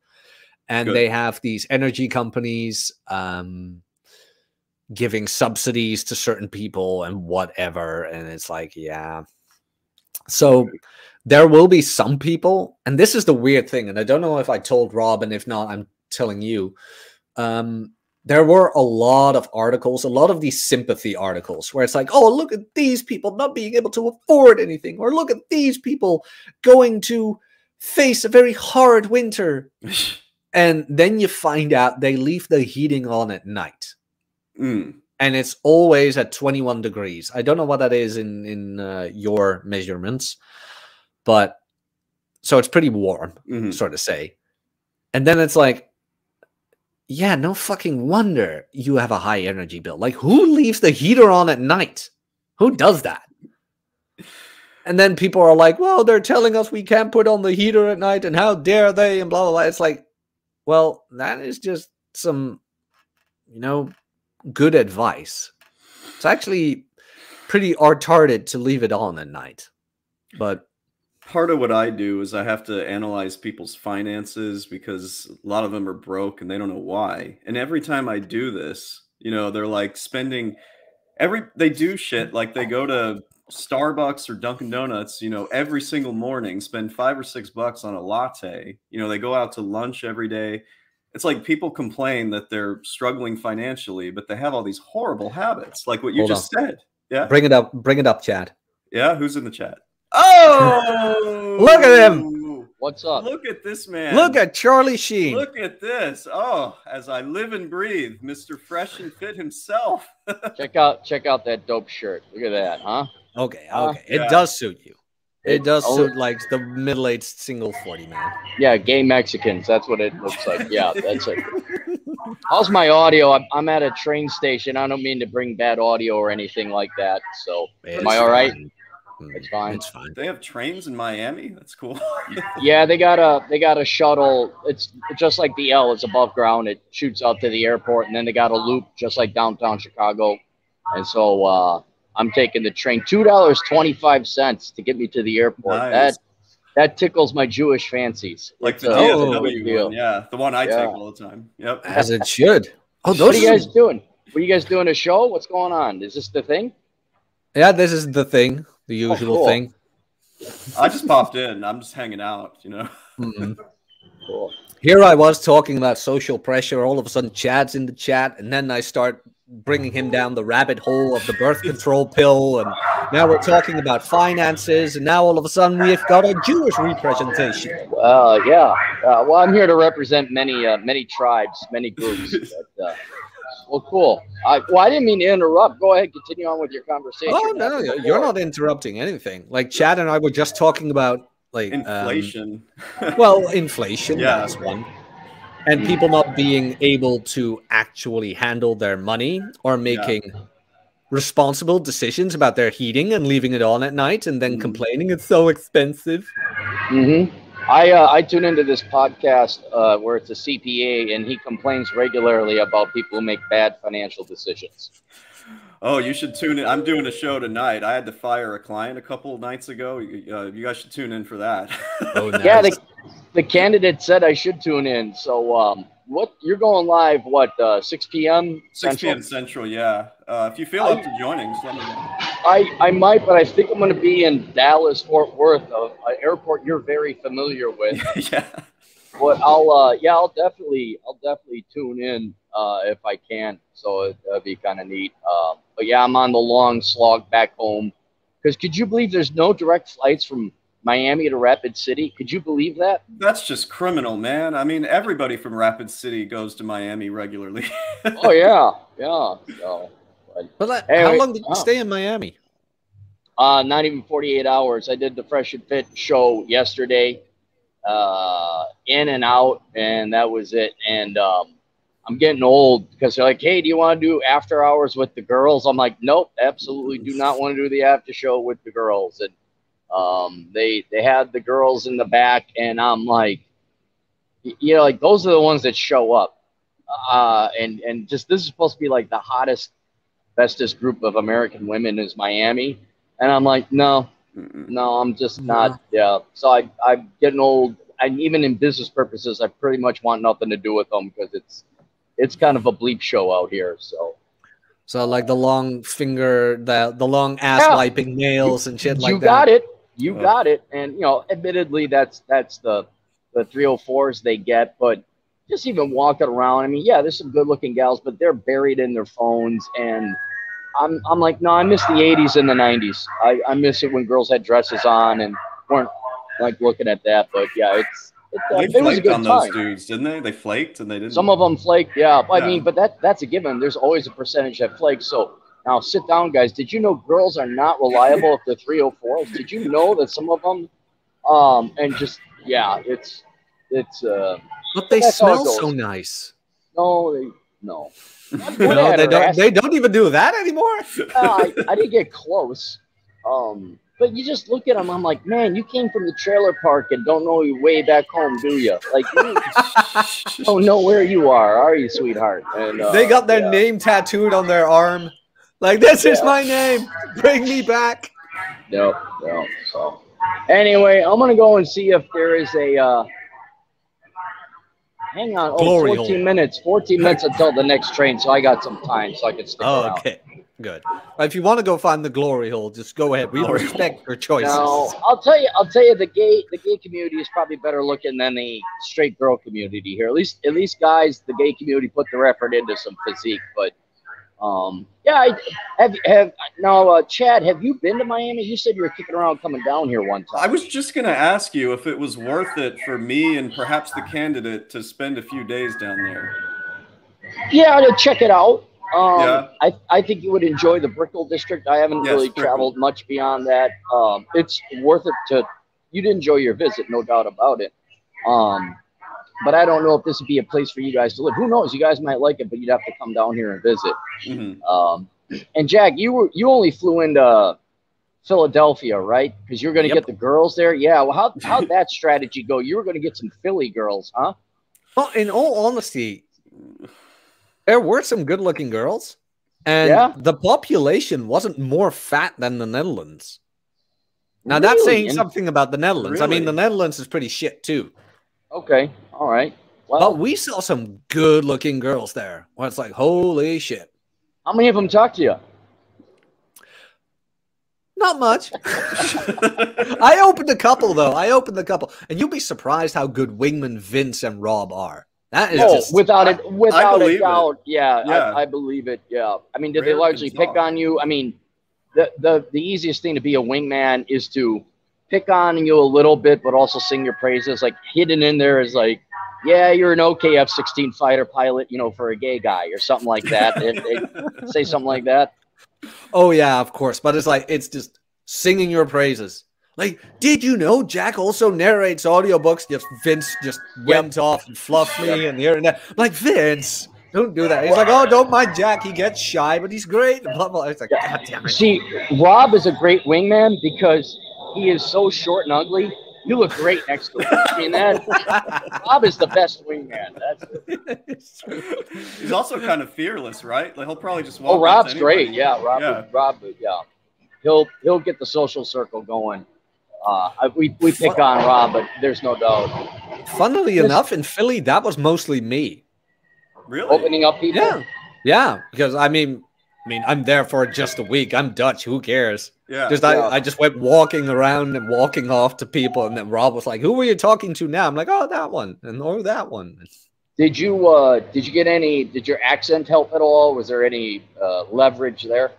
And Good. they have these energy companies um, giving subsidies to certain people and whatever. And it's like, yeah. So there will be some people, and this is the weird thing. And I don't know if I told Rob, and if not, I'm telling you. Um, there were a lot of articles, a lot of these sympathy articles where it's like, oh, look at these people not being able to afford anything, or look at these people going to face a very hard winter. and then you find out they leave the heating on at night. Mm. And it's always at 21 degrees. I don't know what that is in, in uh, your measurements, but so it's pretty warm, mm-hmm. sort of say. And then it's like, yeah, no fucking wonder you have a high energy bill. Like, who leaves the heater on at night? Who does that? And then people are like, well, they're telling us we can't put on the heater at night, and how dare they, and blah, blah, blah. It's like, well, that is just some, you know, good advice. It's actually pretty retarded to leave it on at night. But part of what I do is I have to analyze people's finances because a lot of them are broke and they don't know why. And every time I do this, you know, they're like spending every they do shit like they go to Starbucks or Dunkin' Donuts, you know, every single morning, spend five or six bucks on a latte. You know, they go out to lunch every day. It's like people complain that they're struggling financially, but they have all these horrible habits, like what you Hold just on. said. Yeah. Bring it up. Bring it up, Chad. Yeah. Who's in the chat? Oh, look at him. What's up? Look at this man. Look at Charlie Sheen. Look at this. Oh, as I live and breathe, Mr. Fresh and Fit himself. check out check out that dope shirt. Look at that, huh? Okay, okay. Uh, it yeah. does suit you. It, does oh, suit like the middle-aged single 40 man. Yeah, gay Mexicans. That's what it looks like. Yeah, that's it. How's my audio? I'm, I'm at a train station. I don't mean to bring bad audio or anything like that. So, it's am I all right? Fine. It's fine. It's fine. They have trains in Miami. That's cool. yeah, they got a they got a shuttle. It's just like the L. It's above ground. It shoots out to the airport, and then they got a loop just like downtown Chicago. And so uh, I'm taking the train. Two dollars twenty five cents to get me to the airport. Nice. That that tickles my Jewish fancies. Like it's the DFW one, yeah, the one I yeah. take all the time. Yep, as it should. Oh, those what are you guys doing? Were you guys doing a show? What's going on? Is this the thing? Yeah, this is the thing the oh, usual oh, cool. thing. I just popped in. I'm just hanging out, you know. Mm-hmm. Cool. Here I was talking about social pressure. All of a sudden, Chad's in the chat, and then I start bringing him down the rabbit hole of the birth control pill, and now we're talking about finances, and now all of a sudden we've got a Jewish representation. Well, yeah. Uh, well, I'm here to represent many, uh, many tribes, many groups. But, uh, well, cool. I, well, I didn't mean to interrupt. Go ahead, continue on with your conversation. Oh no, you're not interrupting anything. Like Chad and I were just talking about like um, inflation. Um, well, inflation. yeah, that's one. and people not being able to actually handle their money or making responsible decisions about their heating and leaving it on at night and then Mhm. complaining it's so expensive. hmm I uh, I tune into this podcast uh, where it's a CPA and he complains regularly about people who make bad financial decisions. Oh, you should tune in. I'm doing a show tonight. I had to fire a client a couple of nights ago. You- Uh, you guys should tune in for that. Oh, nice. Yeah, the, the candidate said I should tune in. So um, what you're going live? What uh, 6 p.m. 6 Central? p.m. Central, yeah. Uh, if you feel up to joining, just let me know. I, I might, but I think I'm going to be in Dallas, Fort Worth, uh, an airport you're very familiar with. yeah. But I'll, uh, yeah, I'll definitely, I'll definitely tune in uh, if I can. So it, that'd be kind of neat. Um, but yeah, I'm on the long slog back home. Because could you believe there's no direct flights from Miami to Rapid City? Could you believe that? That's just criminal, man. I mean, everybody from Rapid City goes to Miami regularly. Oh yeah, yeah. So, But like, Hey, how long did you wow. stay in Miami? uh, not even 48 hours. I did the Fresh and Fit show yesterday, uh, in and out, and that was it. And um, I'm getting old because they're like, "Hey, do you want to do after hours with the girls?" I'm like, "Nope, absolutely do not want to do the after show with the girls." And um, they they had the girls in the back, and I'm like, you know, like those are the ones that show up. Uh, and and just this is supposed to be like the hottest, bestest group of American women is Miami, and I'm like, no, Mm-mm. no, I'm just not. Yeah. So I I'm getting old. And even in business purposes, I pretty much want nothing to do with them because it's it's kind of a bleep show out here. So So like the long finger, the the long ass Yeah. wiping nails and shit like you that. You got it. You got it. And you know, admittedly, that's that's the the 304s they get, but just even walking around. I mean, yeah, there's some good looking gals, but they're buried in their phones and. I'm, I'm like, no, I miss the 80s and the 90s. I, I miss it when girls had dresses on and weren't like looking at that. But yeah, it's, it, uh, They it was a flaked good on time. those dudes, didn't they? They flaked and they didn't. Some of them flake, yeah. I mean, but that that's a given. There's always a percentage that flakes. So now sit down, guys. Did you know girls are not reliable if they're 304s? Did you know that some of them, um, and just yeah, it's it's uh But they smell so nice. no, they no. No, they don't. They don't even do that anymore. Uh, I, I didn't get close. Um, but you just look at them. I'm like, man, you came from the trailer park and don't know your way back home, do you? Like, you don't know where you are, are you, sweetheart? And uh, they got their yeah. name tattooed on their arm. Like this is my name. Bring me back. Yep, yep. So, anyway, I'm gonna go and see if there is a. Uh, hang on, oh, Glory 14 hole. minutes. 14 minutes until the next train, so I got some time, so I can stick Oh, around. okay. Good. If you want to go find the glory hole, just go ahead. We Glory respect your choices. No, I'll tell you. I'll tell you. The gay, the gay community is probably better looking than the straight girl community here. At least, at least, guys, the gay community put their effort into some physique. But, um, yeah, I, have have now, uh, Chad, have you been to Miami? You said you were kicking around coming down here one time. I was just going to ask you if it was worth it for me and perhaps the candidate to spend a few days down there. Yeah, to check it out. Um, Yeah. I, I think you would enjoy the Brickell district. I haven't Yes, really Brickell. traveled much beyond that. Um, it's worth it to. You'd enjoy your visit, no doubt about it. Um, but I don't know if this would be a place for you guys to live. Who knows? You guys might like it, but you'd have to come down here and visit. Mhm. Um, and Jack, you were you only flew into Philadelphia, right? Because you're going to Yep. get the girls there. Yeah. Well, how how'd that strategy go? You were going to get some Philly girls, huh? Well, in all honesty, there were some good-looking girls, and Yeah. the population wasn't more fat than the Netherlands. Now that's saying something about the Netherlands. I mean, the Netherlands is pretty shit too. Okay. All right. Well, But we saw some good-looking girls there. Where it's like, holy shit! how many of them talked to you? Not much. I opened a couple though. I opened a couple, and you'll be surprised how good Wingman Vince and Rob are. That is Oh, just without it, without a believe it. doubt. Yeah, Yeah. I, I believe it. Yeah. I mean, did they largely pick on you? I mean, the, the the easiest thing to be a wingman is to pick on you a little bit, but also sing your praises. Like hidden in there is like, yeah, you're an okay F-16 fighter pilot, you know, for a gay guy or something like that. They- they say something like that. Oh yeah, of course. But it's like it's just singing your praises. Like, did you know Jack also narrates audiobooks? Just Vince just went off and fluffed me and the internet. I'm like, Vince, don't do that. He's like, oh, don't mind Jack. He gets shy, but he's great. Blah, blah. It's like, God damn it. See, Rob is a great wingman because he is so short and ugly. You look great next to him. I mean, that Rob is the best wingman. That's He's also kind of fearless, right? Like he'll probably just walk. oh, Rob's great. Yeah, Rob. Yeah. Rob. Yeah, he'll he'll get the social circle going. Uh, we we pick on Rob, but there's no doubt. Funnily enough, in Philly, that was mostly me. Really? Opening up people. Yeah. Yeah. Because I mean, I mean, I'm there for just a week. I'm Dutch. Who cares? Yeah. Just Yeah. I, I just went walking around and walking off to people, and then Rob was like, "Who were you talking to now?" I'm like, "Oh, that one, and oh, that one." Did you uh did you get any? Did your accent help at all? Was there any uh, leverage there?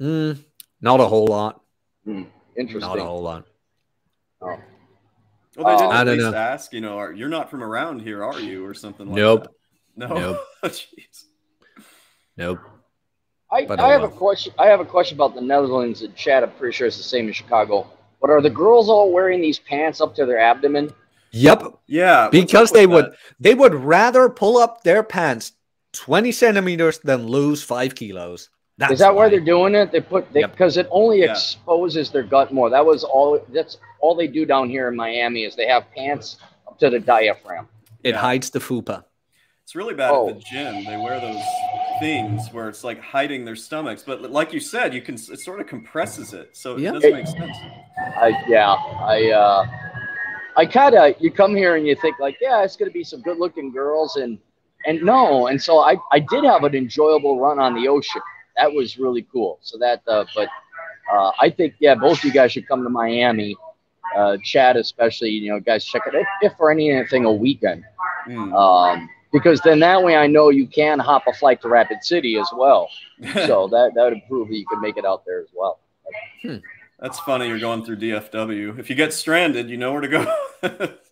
Mm, not a whole lot. Interesting. Not a whole lot. Oh. Well, they didn't Uh, at don't least know. ask, you know, are, you're not from around here, are you, or something like Nope. that? No. Nope. Jeez. Nope. I, But I oh have a question. I have a question about the Netherlands and Chad. I'm pretty sure it's the same in Chicago. But are the girls all wearing these pants up to their abdomen? Yep. Yeah. Because they would that? they would rather pull up their pants twenty centimeters than lose five kilos. That's Is that why why. they're doing it? They put Yep. because it only Yeah. exposes their gut more. That was all. That's all they do down here in Miami is they have pants up to the diaphragm. It Yeah. hides the fupa. It's really bad Oh. at the oh. gym. They wear those things where it's like hiding their stomachs, but like you said, you can it sort of compresses it, so it Yeah. does make sense. I yeah. I uh, I kind of you come here and you think like yeah, it's gonna be some good looking girls and and no, and so I I did have an enjoyable run on the ocean. That was really cool. So that uh, but uh, I think yeah, both of you guys should come to Miami. Uh, Chad especially, you know, guys check it if, if for anything a weekend. Mm. um, because then that way I know you can hop a flight to Rapid City as well. So that that would prove that you can make it out there as well. That's funny. You're going through DFW. If you get stranded, you know where to go.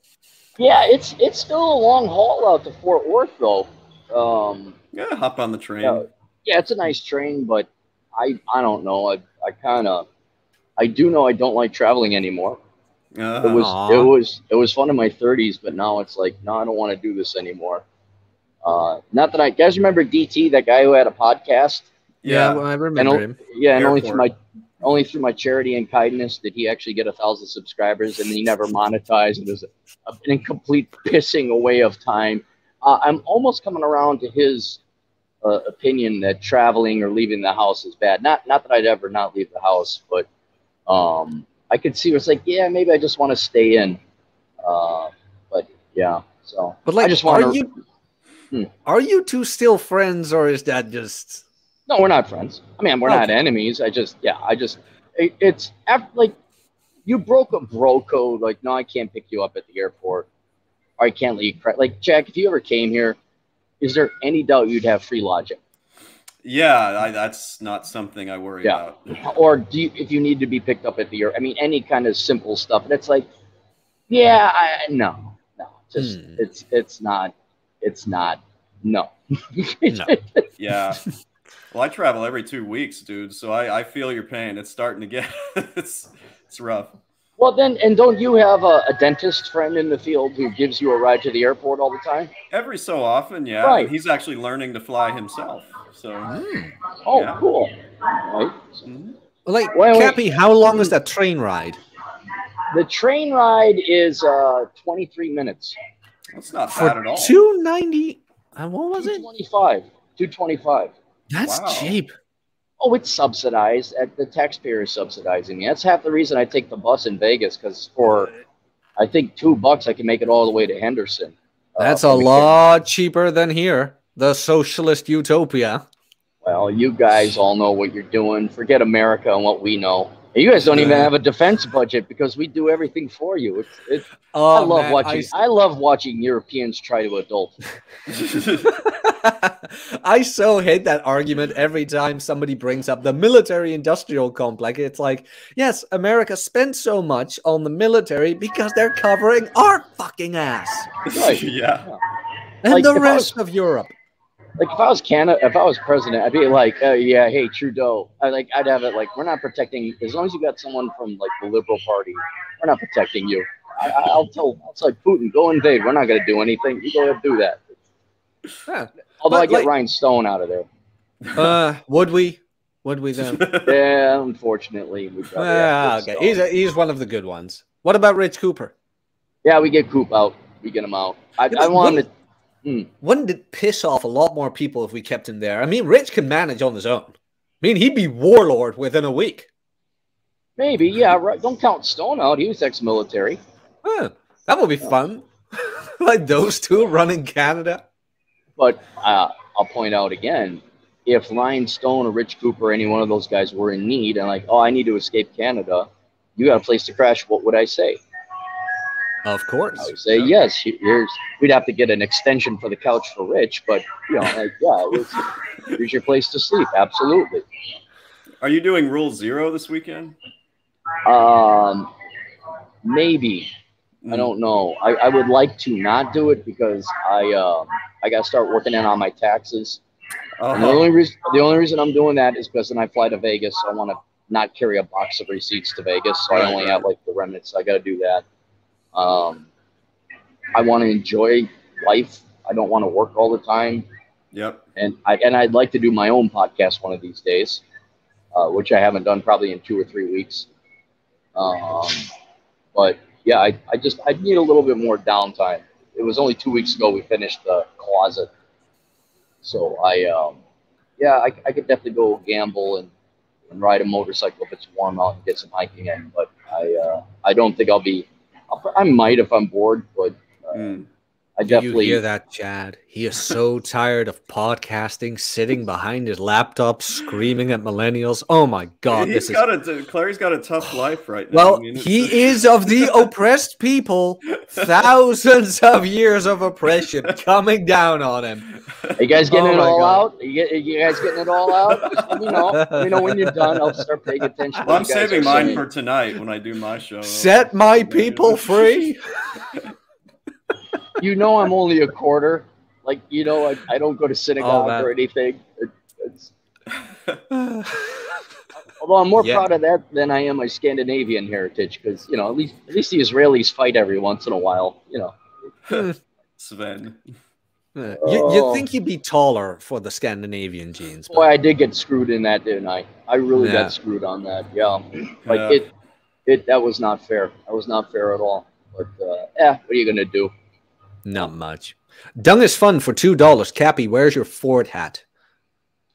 Yeah, it's it's still a long haul out to Fort Worth though. Um, yeah, hop on the train. yeah, yeah, it's a nice train, but I I don't know. I I kind of I do know I don't like traveling anymore. Uh-huh. It was Aw. it was it was fun in my 30s, but now it's like no, I don't want to do this anymore. Uh, not that I guys remember DT, that guy who had a podcast. yeah. well, I remember o- him. yeah, and only through my only through my charity and kindness did he actually get a thousand subscribers, and he never monetized. It was a, an incomplete pissing away of time. Uh, I'm almost coming around to his uh, opinion that traveling or leaving the house is bad. Not not that I'd ever not leave the house, but um, I could see where it's like, yeah, maybe I just want to stay in. Uh, but yeah, so But like, I just want to. you Hmm. are you two still friends, or is that just? No, we're not friends. I mean, we're not enemies. I just, yeah, I just, it, it's af- like you broke a bro code. Like, no, I can't pick you up at the airport, or I can't leave. cre- Like, Jack, if you ever came here, is there any doubt you'd have free lodging? Yeah, I, that's not something I worry Yeah. about. Or do you, if you need to be picked up at the airport, I mean, any kind of simple stuff. And it's like, yeah, I, no, no, just Hmm. it's it's not, it's not, no. No. Yeah. well, I travel every two weeks, dude. So I, I feel your pain. It's starting to get it's it's rough. Well, then, and don't you have a, a dentist friend in the field who gives you a ride to the airport all the time? Every so often, yeah. Right. He's actually learning to fly himself. So Hmm. Oh, Yeah. cool. Right. mhm. Well, like, Wait, wait. Cappy, how long is that train ride? The train ride is uh, 23 minutes. That's not For bad at all. two ninety. Uh, what was it? 225. 225. That's Wow. cheap. Oh, it's subsidized. At the taxpayer is subsidizing me. That's half the reason I take the bus in Vegas because for I think two bucks I can make it all the way to Henderson. Uh, That's a from the- lot cheaper than here, the socialist utopia. Well, you guys all know what you're doing. Forget America and what we know. And you guys don't even have a defense budget because we do everything for you. It's, it's, Oh, I love man, watching. I I love watching Europeans try to adult. I so hate that argument every time somebody brings up the military industrial complex. It's like, yes, America spends so much on the military because they're covering our fucking ass Right. yeah. and Like, the if I rest of Europe. Like if I was Canada, if I was president, I'd be like, oh yeah, hey Trudeau, I like I'd have it like we're not protecting as long as you got someone from like the Liberal Party, we're not protecting you. I, I'll tell I'll tell Putin go invade. We're not going to do anything. You go ahead do that. Yeah. Although But, I get like- Ryan Stone out of there. Uh, would we? Would we then? Yeah, unfortunately, we probably Ah, have to okay. He's a, he's one of the good ones. What about Rich Cooper? yeah, we get Coop out. We get him out. I, Yeah, I but want what- to. Wouldn't it piss off a lot more people if we kept him there? I mean, Rich can manage on his own. I mean, he'd be warlord within a week. Maybe, yeah. Right. Don't count Stone out. He was ex-military. Huh, that would be fun. like those two running Canada. But uh, I'll point out again, if Ryan Stone or Rich Cooper, or any one of those guys were in need and like, oh, I need to escape Canada, you got a place to crash. What would I say? Of course. I would say yes. Here's we'd have to get an extension for the couch for Rich, but you know, like yeah, it's, here's your place to sleep. Absolutely. Are you doing Rule Zero this weekend? Um, maybe Mm. I don't know. I, I would like to not do it because I um I got to start working in on my taxes. Oh, And the only reason the only reason I'm doing that is because when I fly to Vegas, I want to not carry a box of receipts to Vegas, so Right, I only right. have like the remnants. I got to do that. Um, I want to enjoy life. I don't want to work all the time, Yep. and I and I'd like to do my own podcast one of these days, uh, which I haven't done probably in two or three weeks. Um, but yeah, I, I just I need a little bit more downtime. It was only two weeks ago we finished the closet, so I um, yeah I, I could definitely go gamble and, and ride a motorcycle if it's warm out and get some hiking in. But I uh, I don't think I'll be I might if I'm bored, but uh, Mm. I Do you hear that, Chad? He is so tired of podcasting, sitting behind his laptop, screaming at millennials. Oh my god, He's this is a Clarey's got a tough life right now. well. I mean, it's- He is of the oppressed people. Thousands of years of oppression coming down on him. Are you guys getting Oh it all God. out? Are you, are you guys getting it all out? Just let me know. Let me know when you're done. I'll start paying attention. Well, I'm what you guys saving mine saying. for tonight when I do my show. Set my people free. You know, I'm only a quarter. Like, you know, I, I don't go to synagogue that. or anything. It, it's, although I'm more Yeah. proud of that than I am my Scandinavian heritage, because you know, at least at least the Israelis fight every once in a while. You know, Sven. you, you'd Oh. think you'd be taller for the Scandinavian genes. boy, I did get screwed in that, didn't I? I really Yeah. got screwed on that. Yeah, like Yeah. it, it that was not fair. That was not fair at all. But uh, eh, what are you gonna do? Not much. Dung is fun for two dollars. Cappy, where's your Ford hat?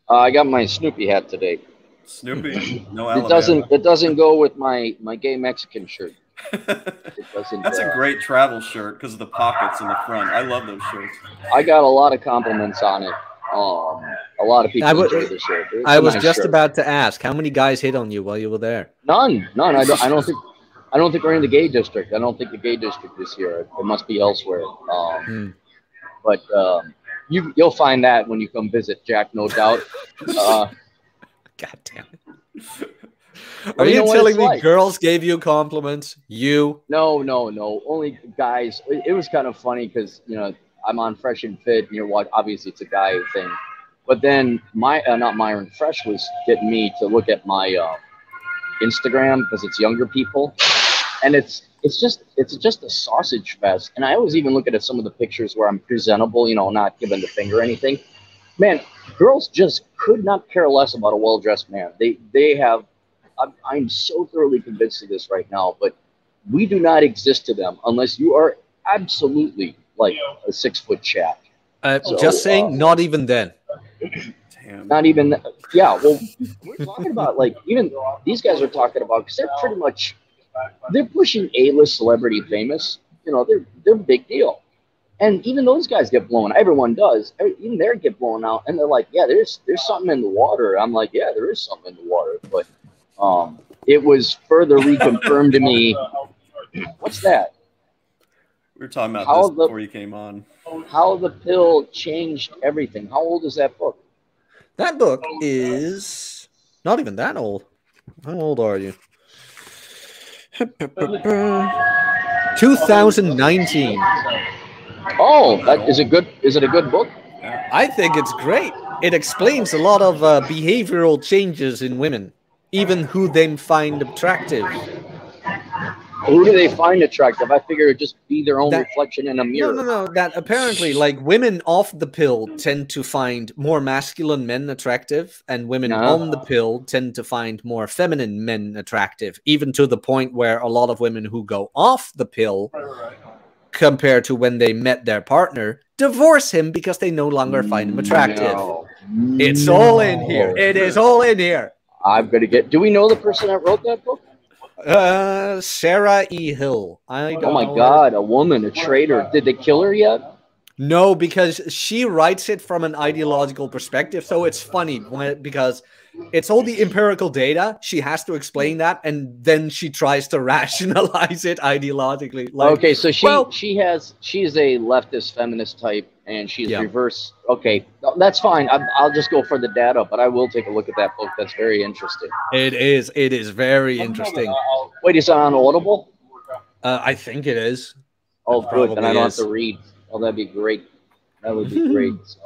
Uh, I got my Snoopy hat today. Snoopy. No It doesn't. It doesn't go with my my gay Mexican shirt. It doesn't. That's a uh, great travel shirt because of the pockets in the front. I love those shirts. I got a lot of compliments on it. Um, a lot of people I would- enjoy the shirt. It's I a was nice just shirt. about to ask, how many guys hit on you while you were there? none, none. I don't. I don't think. I don't think we're in the gay district. I don't think the gay district is here. It must be elsewhere. Um, Hmm. But um, you you'll find that when you come visit, Jack. No doubt. Uh, God damn it. Are you know telling me like. girls gave you compliments? You? No, no, no. Only guys. It, it was kind of funny because you know I'm on Fresh and Fit, and you're watching. Obviously, it's a guy thing. But then my uh, not Myron Fresh was getting me to look at my uh, Instagram because it's younger people, and it's it's just it's just a sausage fest. And I always even look at some of the pictures where I'm presentable, you know, not giving the finger or anything. Man, girls just could not care less about a well dressed man. They they have. I'm, I'm so thoroughly convinced of this right now, but we do not exist to them unless you are absolutely like a six foot chap. Uh, So, just saying, uh, not even then. Damn. Not even, yeah. Well, we're talking about like even these guys are talking about because they're pretty much they're pushing A list celebrity famous. You know, they're they're a big deal, and even those guys get blown. Everyone does. Even they get blown out, and they're like, yeah, there's there's something in the water. I'm like, yeah, there is something in the water, but um, it was further reconfirmed to me. What's that? We were talking about How this the- before you came on. How the pill changed everything. How old is that book? That book is not even that old. How old are you? 2019. Oh, that is it good. Is it a good book? I think it's great. It explains a lot of uh, behavioral changes in women, even who they find attractive. Who do they find attractive? I figure it'd just be their own That- reflection in a mirror. no, no. No. That apparently, like women off the pill tend to find more masculine men attractive, and women No. on the pill tend to find more feminine men attractive, even to the point where a lot of women who go off the pill, compared to when they met their partner, divorce him because they no longer find him attractive. No. It's all in here. It is all in here. I'm gonna get. Do we know the person that wrote that book? Uh, Sarah E. Hill. I don't Oh my know her. God, a woman, a traitor. Did they kill her yet? No, because she writes it from an ideological perspective. So it's funny when, because it's all the empirical data. She has to explain that, and then she tries to rationalize it ideologically. Like, okay, so she well- she has she's a leftist feminist type, and she's Yeah. reverse. Okay, that's fine. I'm, I'll just go for the data, but I will take a look at that book. That's very interesting. it is. It is very interesting. Wait, is it on Audible? Uh, I think it is. Oh, It good. Then I don't is. have to read. Oh, that'd be great. That would be great. So.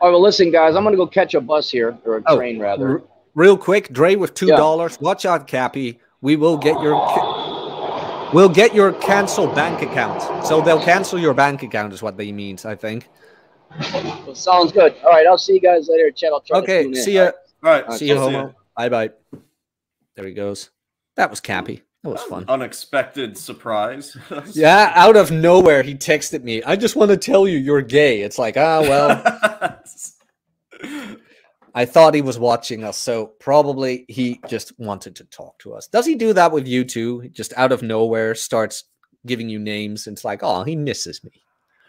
All right, well, listen, guys, I'm gonna go catch a bus here or a Oh, train rather. Real quick, Dre with two Yeah. dollars. Watch out, Cappy. We will get your. Ca- We'll get your cancel bank account. So they'll cancel your bank account, is what they means. I think. Well, sounds good. All right, I'll see you guys later, Chet. I'll try Okay. tune. See ya. All right. See you, Homo. Bye bye. There he goes. That was Cappy. That was fun. Unexpected surprise. Yeah, out of nowhere, he texted me. I just want to tell you you're gay. It's like, ah, well, I thought he was watching us, so probably he just wanted to talk to us. Does he do that with you too? Just out of nowhere, starts giving you names. And it's like, oh, he misses me.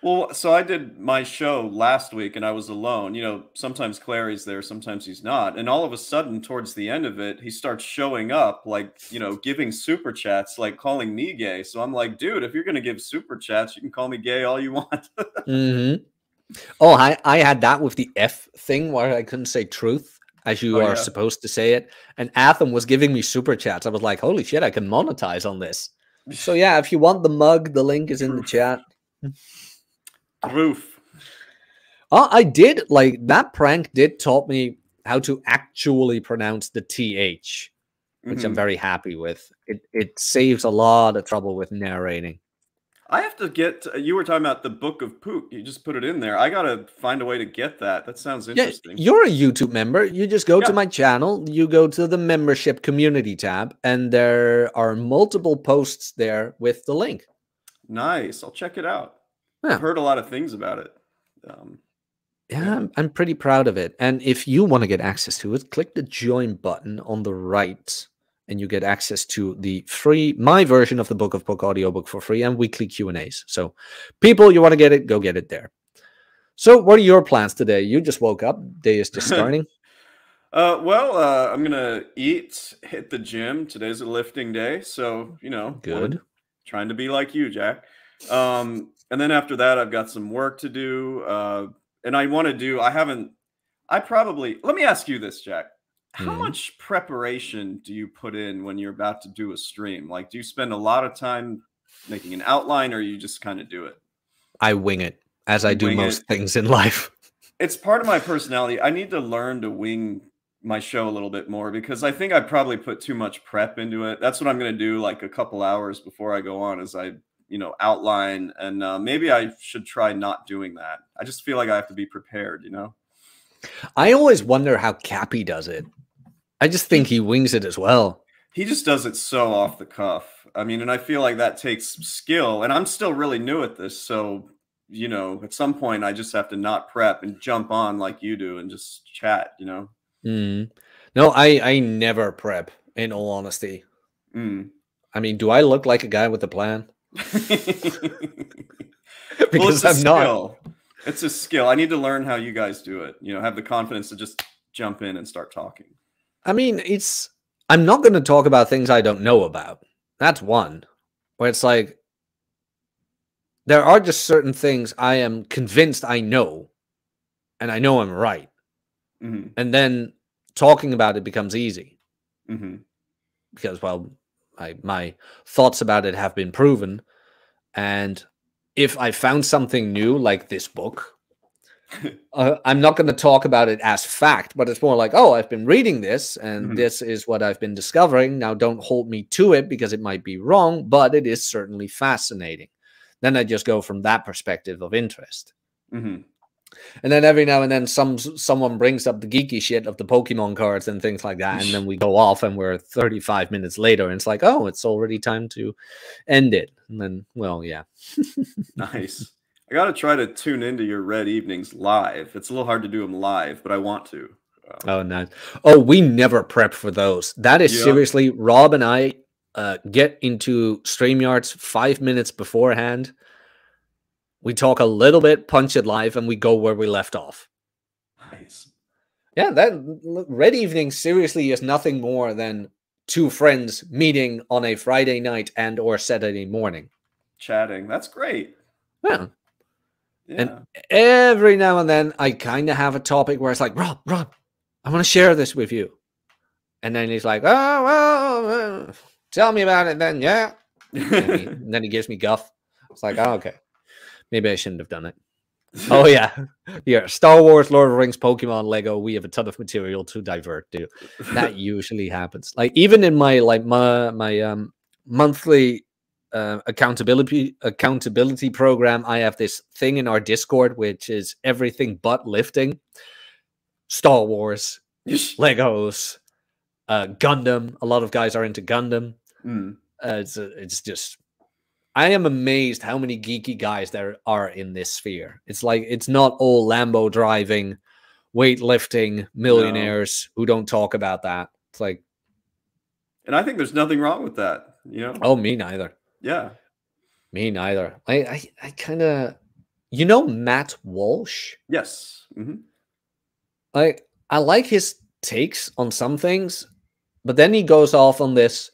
well, so I did my show last week and I was alone. You know, sometimes Clarey's there, sometimes he's not. And all of a sudden, towards the end of it, he starts showing up, like, you know, giving super chats, like calling me gay. So I'm like, dude, if you're going to give super chats, you can call me gay all you want. hmm Oh, I, I had that with the F thing where I couldn't say truth as you Oh, are yeah. supposed to say it. And Atham was giving me super chats. I was like, holy shit, I can monetize on this. So yeah, if you want the mug, the link is in the chat. Troof. Oh, I did like that prank did taught me how to actually pronounce the TH, which I'm Mhm. very happy with. It it saves a lot of trouble with narrating. I have to get. You were talking about the Book of Pook. You just put it in there. I gotta find a way to get that. That sounds interesting. Yeah, you're a YouTube member. You just go Yeah. to my channel, you go to the membership community tab, and there are multiple posts there with the link. nice. I'll check it out. Yeah. I've heard a lot of things about it. Um, Yeah, I'm, I'm pretty proud of it. And if you want to get access to it, click the join button on the right and you get access to the free my version of the Book of Pook audiobook for free and weekly Q&As. So people you want to get it, go get it there. So what are your plans today? You just woke up, day is just starting. Uh, well, uh, I'm gonna eat, hit the gym. Today's a lifting day, so you know, Good. Trying to be like you, Jack. Um, and then after that, I've got some work to do. Uh, and I want to do. I haven't. I probably. Let me ask you this, Jack. How Mhm. much preparation do you put in when you're about to do a stream? Like, do you spend a lot of time making an outline, or you just kind of do it? I wing it as I do most it. things in life. it's part of my personality. I need to learn to wing my show a little bit more because I think I probably put too much prep into it. That's what I'm going to do like a couple hours before I go on as I, you know, outline and uh, maybe I should try not doing that. I just feel like I have to be prepared, you know. I always wonder how Cappy does it. I just think he wings it as well. He just does it so off the cuff. I mean, and I feel like that takes skill and I'm still really new at this, so you know, at some point I just have to not prep and jump on like you do and just chat, you know. Mm. No, I I never prep. In all honesty, Mm. I mean, do I look like a guy with a plan? well, because a I'm not. It's a skill. I need to learn how you guys do it. You know, have the confidence to just jump in and start talking. I mean, it's. I'm not going to talk about things I don't know about. That's one. Where it's like there are just certain things I am convinced I know, and I know I'm right, hmm and then talking about it becomes easy. hmm because well I, my thoughts about it have been proven and if i found something new like this book uh, I'm not going to talk about it as fact, but it's more like, oh, I've been reading this and Mhm. this is what I've been discovering. Now, don't hold me to it because it might be wrong, but it is certainly fascinating. Then I just go from that perspective of interest. hmm And then every now and then, some someone brings up the geeky shit of the Pokemon cards and things like that, and then we go off, and we're 35 minutes later, and it's like, oh, it's already time to end it. And then, well, yeah, Nice. I got to try to tune into your Red Evenings live. It's a little hard to do them live, but I want to. Uh, Oh, nice. Oh, we never prep for those. That is Yeah. seriously, Rob and I uh, get into StreamYards five minutes beforehand. We talk a little bit, punch it live, and we go where we left off. nice. Yeah, that Red Evening seriously is nothing more than two friends meeting on a Friday night and or Saturday morning. Chatting. That's great. Yeah. Yeah. And every now and then I kind of have a topic where it's like, Rob, Rob, I want to share this with you. And then he's like, oh, well, uh, tell me about it then. Yeah. And, he, and then he gives me guff. It's like, oh, okay. Maybe I shouldn't have done it. Oh, yeah. Yeah. Star Wars, Lord of the Rings, Pokemon, Lego. We have a ton of material to divert to. That usually happens. Like, even in my, like, my, my, um, monthly uh, accountability accountability program. I have this thing in our discord which is everything but lifting. Star wars legos uh gundam. A lot of guys are into gundam. Mm. uh, it's uh, it's just i am amazed how many geeky guys there are in this sphere. It's like it's not all lambo driving weightlifting millionaires who don't talk about that. It's like And I think there's nothing wrong with that. You know? oh me neither Yeah. Me neither. I I, I kind of, you know, Matt Walsh. Yes. hmm I I like his takes on some things, but then he goes off on this.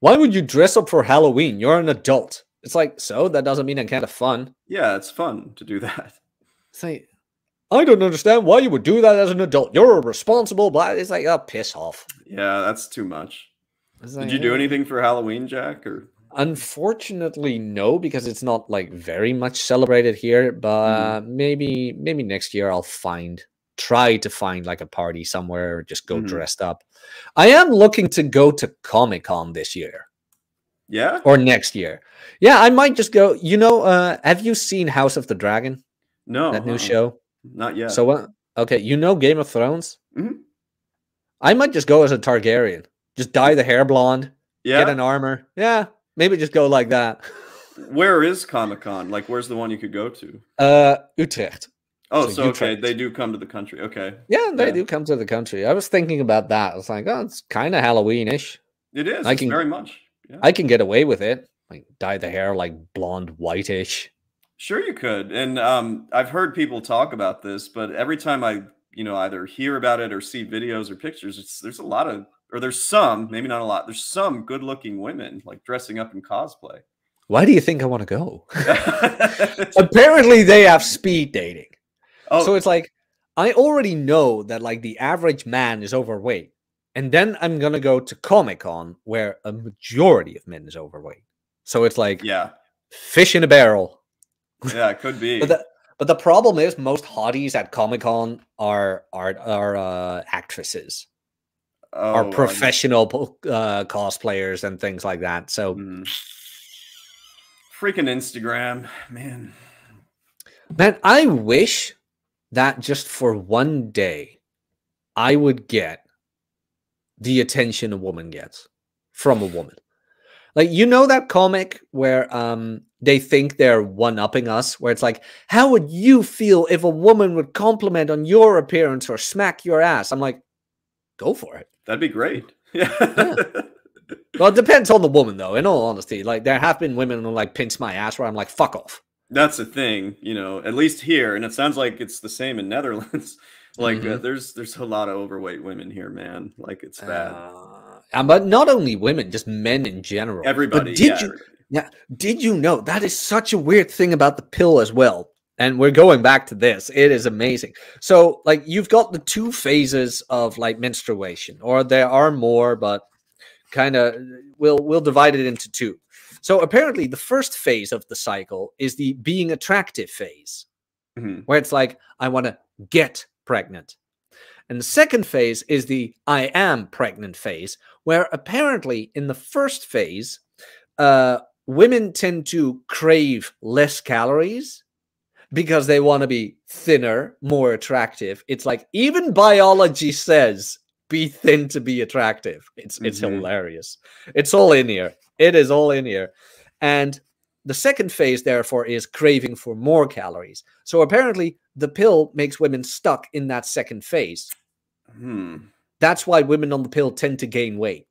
Why would you dress up for Halloween? You're an adult. It's like so. That doesn't mean I can't have fun. Yeah, it's fun to do that. It's like I don't understand why you would do that as an adult. You're a responsible but It's like oh, piss off. Yeah, that's too much. It's Did you do anything for Halloween, Jack? Or Unfortunately, no, because it's not like very much celebrated here. But maybe maybe next year I'll find try to find like a party somewhere or just go Mhm. dressed up. I am looking to go to Comic Con this year yeah? or next year. Yeah, I might just go. You know, uh, have you seen House of the Dragon? No. that new uh-uh. show. Not yet. So what? okay, you know Game of Thrones. Mhm. I might just go as a Targaryen. Just dye the hair blonde, yeah. get an armor. Yeah, maybe just go like that. Where is Comic Con? Like, where's the one you could go to? Uh, Utrecht. Oh, So so, okay, they do come to the country. Okay, Yeah, they Yeah. do come to the country. I was thinking about that. I was like, oh, it's kind of Halloweenish. it is. I it's can- very much. Yeah. I can get away with it. Like dye the hair like blonde whitish. Sure, you could. And um, I've heard people talk about this, but every time I, you know, either hear about it or see videos or pictures, it's there's a lot of, or there's some, maybe not a lot. There's some good-looking women like dressing up in cosplay. Why do you think I want to go? Apparently, they have speed dating. oh, So it's like I already know that like the average man is overweight, and then I'm gonna go to Comic Con where a majority of men is overweight. So it's like yeah, fish in a barrel. yeah, it could be. But the but the problem is most hotties at Comic Con are are are uh, actresses, oh, are professional uh, cosplayers and things like that. So mhm. Freaking Instagram, man. man, I wish that just for one day, I would get the attention a woman gets from a woman. Like you know that comic where um they think they're one upping us, where it's like, how would you feel if a woman would compliment on your appearance or smack your ass? I'm like, go for it. That'd be great. Yeah. Well, it depends on the woman, though. In all honesty, like there have been women who like pinch my ass where I'm like, fuck off. That's the thing, you know, at least here, and it sounds like it's the same in Netherlands. like uh, Mhm. there's there's a lot of overweight women here, man. Like it's bad. Uh, and- but not only women, just men in general. But Everybody, did yeah. you Yeah. Did you know that is such a weird thing about the pill as well? And we're going back to this. It is amazing. So, like, you've got the two phases of like menstruation, or there are more, but kind of we'll we'll divide it into two. So apparently, the first phase of the cycle is the being attractive phase. Mhm. where it's like, I want to get pregnant. And the second phase is the I am pregnant phase, where apparently in the first phase, uh, women tend to crave less calories because they want to be thinner, more attractive. It's like even biology says be thin to be attractive. It's it's Mhm. hilarious. It's all in here. It is all in here. And the second phase, therefore, is craving for more calories. So apparently, the pill makes women stuck in that second phase. Hmm. That's why women on the pill tend to gain weight.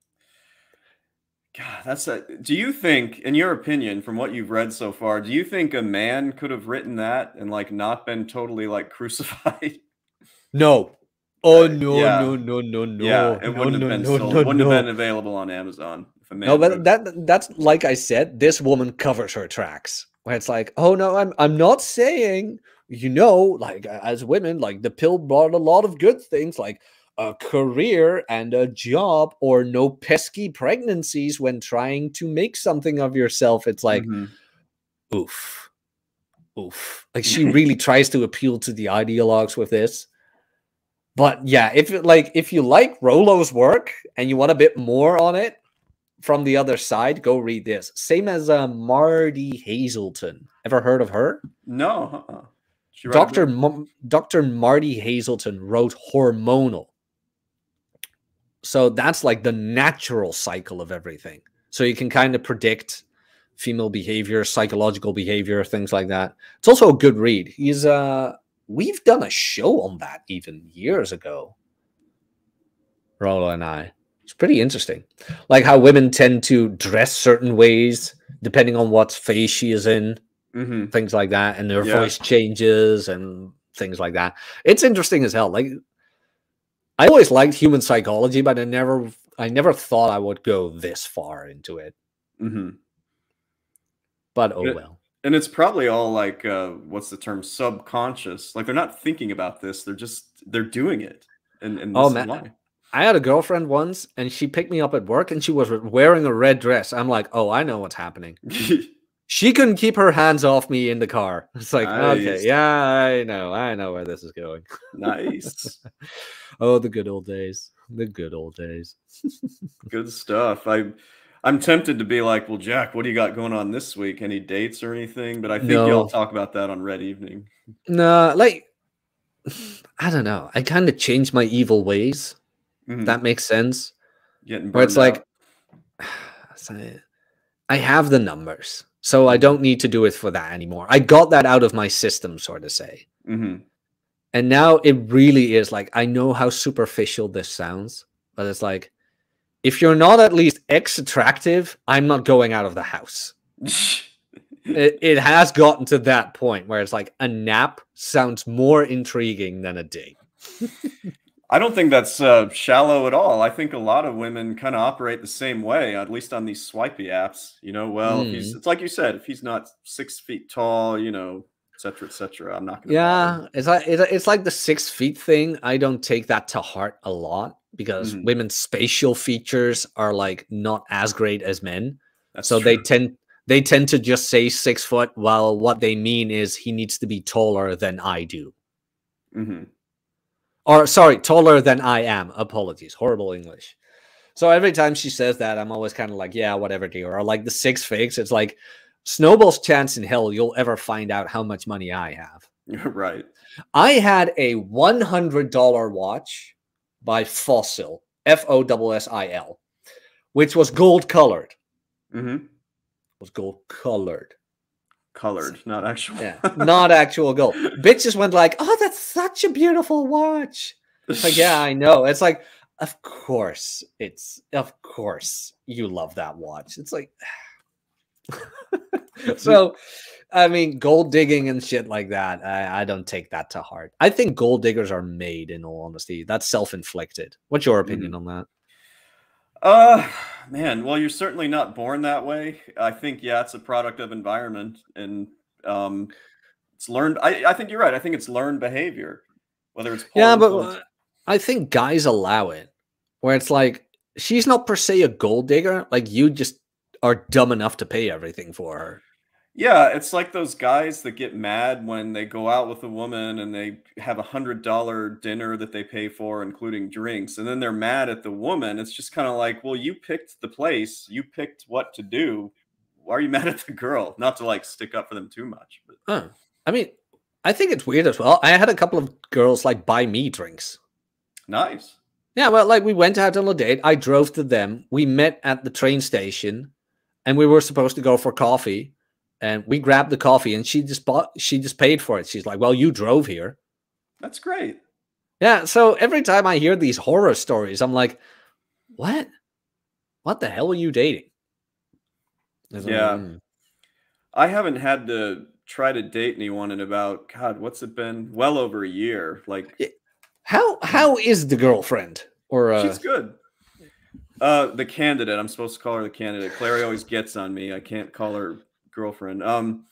God, that's a. Do you think, in your opinion, from what you've read so far, do you think a man could have written that and like not been totally like crucified? No. Oh no, yeah. no, no, no, no. yeah, it no, wouldn't no, have been no, sold, no, wouldn't no. have been available on Amazon if a man. No, but that that's like I said, this woman covers her tracks. Where it's like, oh no, I'm I'm not saying, you know, like as women, like the pill brought a lot of good things, like a career and a job, or no pesky pregnancies when trying to make something of yourself. It's like, Mhm. oof, oof. Like she really tries to appeal to the ideologues with this. But yeah, if like if you like Rollo's work and you want a bit more on it from the other side, go read this. Same as uh, Martie Haselton. Ever heard of her? no. She write a Doctor book? Doctor Martie Haselton wrote Hormonal. So that's like the natural cycle of everything. So you can kind of predict female behavior, psychological behavior, things like that. It's also a good read. He's uh we've done a show on that even years ago. Rollo and I. It's pretty interesting. Like how women tend to dress certain ways depending on what phase she is in Mhm. things like that, and their Yeah. voice changes and things like that. It's interesting as hell. Like I always liked human psychology, but I never I never thought I would go this far into it. Mhm. But oh well. And it's probably all like, uh, what's the term? Subconscious. Like they're not thinking about this; they're just they're doing it. And, and this Oh, is man. why. I had a girlfriend once and she picked me up at work and she was wearing a red dress. I'm like, oh, I know what's happening. She couldn't keep her hands off me in the car. It's like, okay, yeah, I know, I know where this is going. nice, Oh, the good old days. The good old days. good stuff. I. I'm tempted to be like, well, Jack, what do you got going on this week? Any dates or anything? But I think No. y'all talk about that on Red Evening. No, like I don't know. I kind of changed my evil ways. Mhm. That makes sense. Getting Where it's burned like I have the numbers. So I don't need to do it for that anymore. I got that out of my system, sort of say. Mhm. And now it really is like I know how superficial this sounds, but it's like if you're not at least X attractive, I'm not going out of the house. It, it has gotten to that point where it's like a nap sounds more intriguing than a date. I don't think that's uh, shallow at all. I think a lot of women kind of operate the same way, at least on these swipey apps. You know, well, if he's, it's like you said, if he's not six feet tall, you know, et cetera, et cetera, I'm not going to. Yeah, it's like it's, like the six feet thing. I don't take that to heart a lot because Mhm. women's spatial features are like not as great as men. That's so they tend they tend to just say six foot, while what they mean is he needs to be taller than I do. Mhm. Or sorry, taller than I am. Apologies, horrible English. So every time she says that, I'm always kind of like, yeah, whatever, dear. Or like the six figs. It's like snowball's chance in hell you'll ever find out how much money I have. right. I had a $100 watch by Fossil, F O S S I L, which was gold colored. Mm -hmm. Was gold colored. Colored, not actual. Yeah, not actual gold. Bitches went like, "Oh, that's such a beautiful watch." It's like, yeah, I know. It's like, of course, it's of course you love that watch. It's like, so, I mean, gold digging and shit like that. I, I don't take that to heart. I think gold diggers are made. In all honesty, that's self-inflicted. What's your opinion mm. on that? Uh, man, well, you're certainly not born that way. I think, yeah, it's a product of environment and um, it's learned. I, I think you're right. I think it's learned behavior, whether it's Yeah, but influence- I think guys allow it, where it's like she's not per se a gold digger. Like you just are dumb enough to pay everything for her. Yeah, it's like those guys that get mad when they go out with a woman and they have a hundred dollar dinner that they pay for, including drinks, and then they're mad at the woman. It's just kind of like, well, you picked the place, you picked what to do. Why are you mad at the girl? Not to like stick up for them too much, but Huh. I mean, I think it's weird as well. I had a couple of girls like buy me drinks. nice. Yeah, well, like we went out on a date. I drove to them. We met at the train station, and we were supposed to go for coffee. And we grabbed the coffee, and she just bought. She just paid for it. She's like, "Well, you drove here." That's great. Yeah. So every time I hear these horror stories, I'm like, "What? What the hell are you dating?" Yeah. "Mm." I haven't had to try to date anyone in about God, what's it been? Well over a year. Like How how is the girlfriend? Or uh, she's good. Uh, the candidate. I'm supposed to call her the candidate. Clarey always gets on me. I can't call her girlfriend. Um,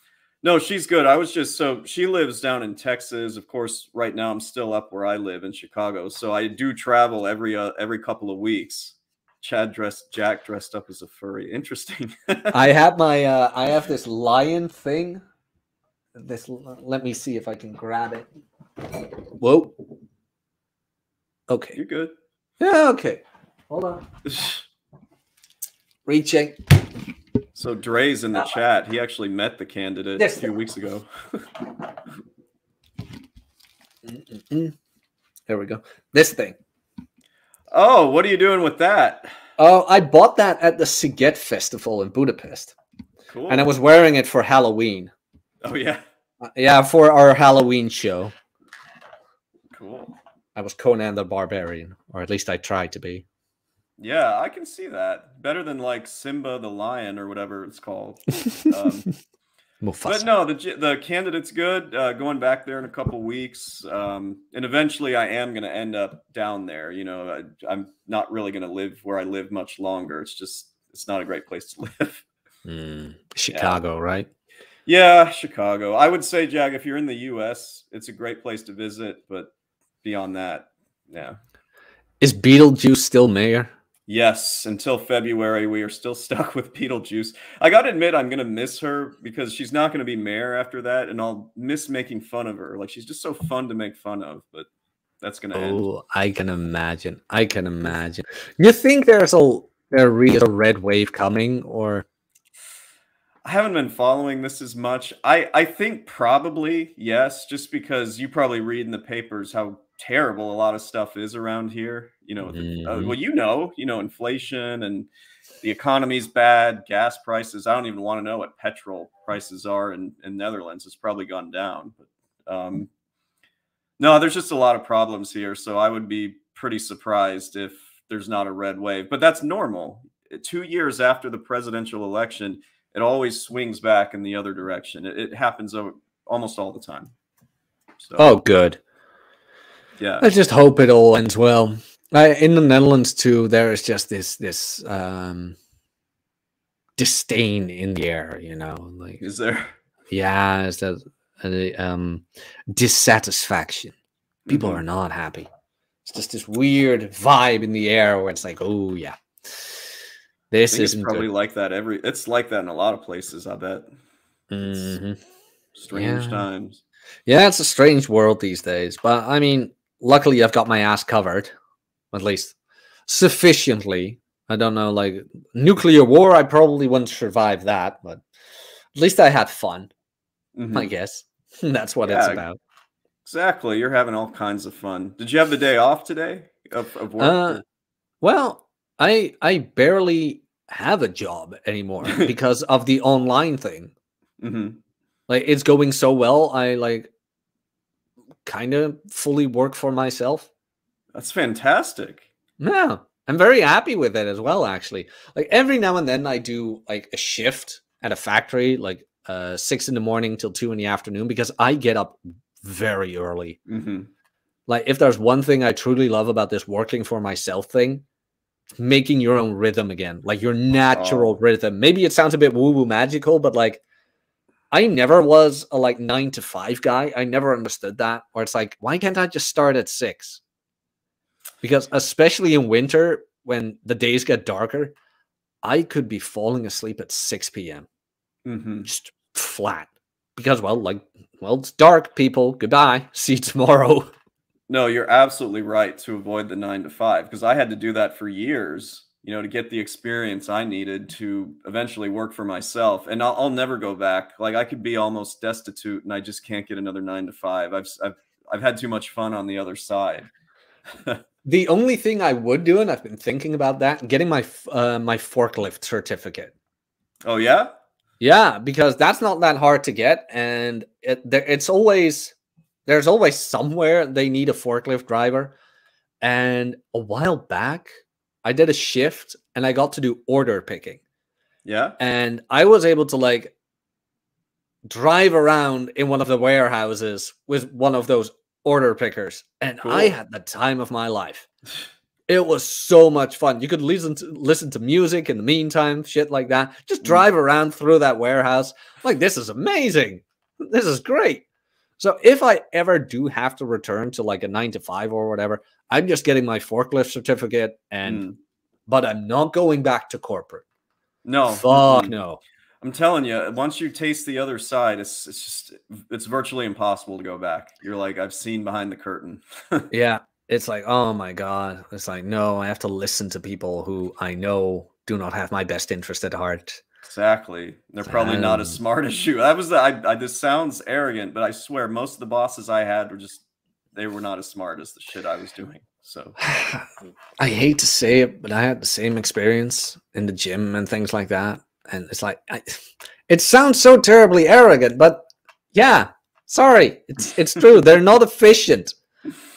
no, she's good. I was just so she lives down in Texas. Of course, right now I'm still up where I live in Chicago, so I do travel every uh, every couple of weeks. Chad dressed, Jack dressed up as a furry. Interesting. I have my uh I have this lion thing. This let me see if I can grab it. Whoa. Okay. You're good. Yeah, okay. Hold on. Reaching. So Dre's in the chat. He actually met the candidate Yes. a few weeks ago. There we go. This thing. Oh, what are you doing with that? Oh, I bought that at the Sziget Festival in Budapest. Cool. And I was wearing it for Halloween. Oh yeah. Uh, yeah, for our Halloween show. Cool. I was Conan the Barbarian, or at least I tried to be. Yeah, I can see that. Better than like Simba the lion or whatever it's called. Um, but no, the the candidate's good. Uh, going back there in a couple weeks, um, and eventually I am going to end up down there. You know, I, I'm not really going to live where I live much longer. It's just it's not a great place to live. Mm, Chicago, right? yeah, Chicago. I would say, Jack, if you're in the U.S., it's a great place to visit. But beyond that, yeah. Is Beetlejuice still mayor? Yes, until February, we are still stuck with Beetlejuice. I got to admit, I'm going to miss her because she's not going to be mayor after that, and I'll miss making fun of her. Like, she's just so fun to make fun of, but that's going to end. Oh, I can imagine. I can imagine. You think there's a there really a red wave coming, or I haven't been following this as much. I, I think probably, yes, just because you probably read in the papers how terrible a lot of stuff is around here. You know, uh, Mhm. well, you know, you know, inflation and the economy's bad, gas prices. I don't even want to know what petrol prices are in, in Netherlands. It's probably gone down. But um, no, there's just a lot of problems here. So I would be pretty surprised if there's not a red wave. But that's normal. Two years after the presidential election, it always swings back in the other direction. It, it happens o- almost all the time. So, oh, good. Yeah. I just hope it all ends well. I, in the Netherlands too, there is just this this um disdain in the air. You know, like Is there? yeah, is that uh, um dissatisfaction. People Mhm. are not happy. It's just this weird vibe in the air where it's like, oh yeah, this isn't probably good. like that every. It's like that in a lot of places. I bet. Mhm. Strange Yeah. times. Yeah, it's a strange world these days. But I mean, luckily I've got my ass covered, at least sufficiently. I don't know, like nuclear war, I probably wouldn't survive that, but at least I had fun, Mhm. I guess. That's what it's about. Exactly. You're having all kinds of fun. Did you have the day off today of, of work? Uh, Well, I I barely have a job anymore because of the online thing. Mhm. Like it's going so well, I like kind of fully work for myself. That's fantastic. Yeah, I'm very happy with it as well. Actually, like every now and then I do like a shift at a factory, like uh six in the morning till two in the afternoon, because I get up very early. hmm Like if there's one thing I truly love about this working for myself thing, making your own rhythm again, like your natural Oh. rhythm. Maybe it sounds a bit woo woo magical, but like I never was a like nine to five guy. I never understood that. Or it's like, why can't I just start at six? Because especially in winter, when the days get darker, I could be falling asleep at 6 p.m. hmm Just flat because well, like well, it's dark. People, goodbye. See you tomorrow. No, you're absolutely right to avoid the nine to five because I had to do that for years. You know, to get the experience I needed to eventually work for myself, and I'll, I'll never go back. Like I could be almost destitute, and I just can't get another nine to five. I've I've I've had too much fun on the other side. the only thing I would do, and I've been thinking about that, getting my uh, my forklift certificate. Oh yeah, yeah, because that's not that hard to get, and it, it's always there's always somewhere they need a forklift driver. And a while back, I did a shift and I got to do order picking. Yeah. And I was able to like drive around in one of the warehouses with one of those order pickers. And cool. I had the time of my life. It was so much fun. You could listen to listen to music in the meantime, shit like that. Just mm. drive around through that warehouse. Like this is amazing. This is great. So if I ever do have to return to like a nine to five or whatever, I'm just getting my forklift certificate and mm. but I'm not going back to corporate. No. Fuck no. I'm telling you, once you taste the other side, it's it's just it's virtually impossible to go back. You're like, I've seen behind the curtain. yeah. It's like, oh my God. It's like, no, I have to listen to people who I know do not have my best interest at heart. Exactly. They're probably um, not as smart as you. That was the, I, I, this sounds arrogant, but I swear most of the bosses I had were just, they were not as smart as the shit I was doing. So I hate to say it, but I had the same experience in the gym and things like that. And it's like, I, it sounds so terribly arrogant, but yeah, sorry. It's, it's true. they're not efficient.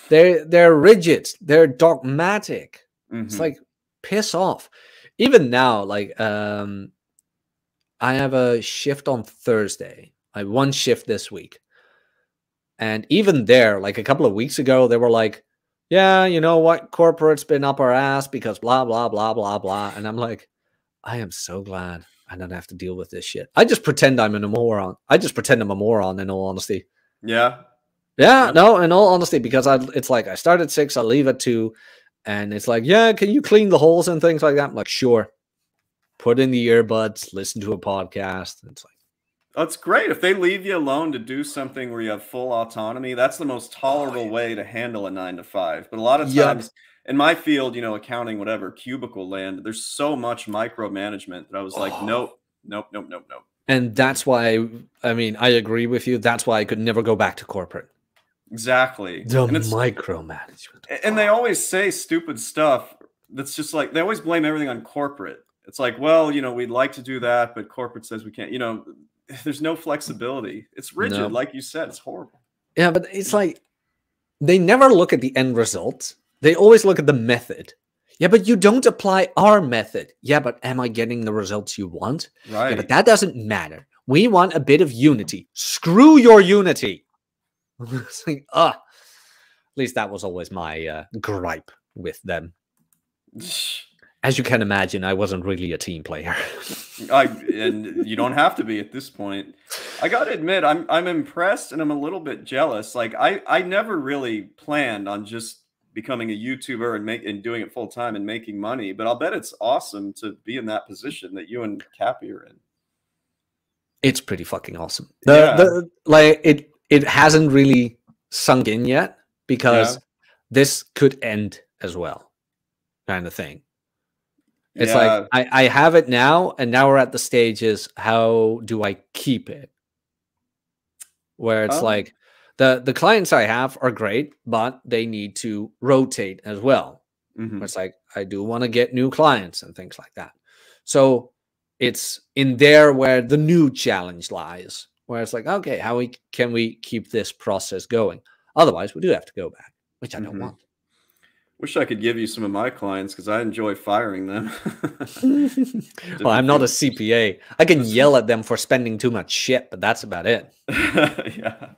They're, they're rigid. They're dogmatic. Mm-hmm. It's like, piss off. Even now, like, um, I have a shift on Thursday. I have one shift this week. And even there, like a couple of weeks ago, they were like, yeah, you know what? Corporate's been up our ass because blah, blah, blah, blah, blah. And I'm like, I am so glad I don't have to deal with this shit. I just pretend I'm a moron. I just pretend I'm a moron in all honesty. Yeah. Yeah, no, in all honesty, because I it's like I start at six, I leave at two, and it's like, yeah, can you clean the holes and things like that? I'm like, sure put in the earbuds, listen to a podcast. It's like, that's great. If they leave you alone to do something where you have full autonomy, that's the most tolerable oh, yeah. way to handle a nine to five. But a lot of times in my field, you know, accounting, whatever, cubicle land, there's so much micromanagement that I was like, oh. nope, nope, nope, nope, nope. And that's why, I mean, I agree with you. That's why I could never go back to corporate. Exactly. The micromanagement. And they oh. always say stupid stuff that's just like, they always blame everything on corporate it's like, well, you know, we'd like to do that, but corporate says we can't. You know, there's no flexibility. It's rigid, no. like you said. It's horrible. Yeah, but it's like they never look at the end result. They always look at the method. Yeah, but you don't apply our method. Yeah, but am I getting the results you want? Right. Yeah, but that doesn't matter. We want a bit of unity. Screw your unity. it's like, ah. At least that was always my uh, gripe with them. as you can imagine, I wasn't really a team player. I and you don't have to be at this point. I got to admit, I'm I'm impressed and I'm a little bit jealous. Like I I never really planned on just becoming a YouTuber and make and doing it full time and making money, but I'll bet it's awesome to be in that position that you and Cappy are in. It's pretty fucking awesome. The, yeah. the like it it hasn't really sunk in yet because yeah. this could end as well, kind of thing. It's yeah. like I, I have it now, and now we're at the stages. How do I keep it? Where it's oh. like the the clients I have are great, but they need to rotate as well. Mm-hmm. It's like I do want to get new clients and things like that. So it's in there where the new challenge lies, where it's like, okay, how we can we keep this process going? Otherwise, we do have to go back, which I don't mm-hmm. want. Wish I could give you some of my clients because I enjoy firing them. well, I'm not a CPA. I can yell at them for spending too much shit, but that's about it. yeah.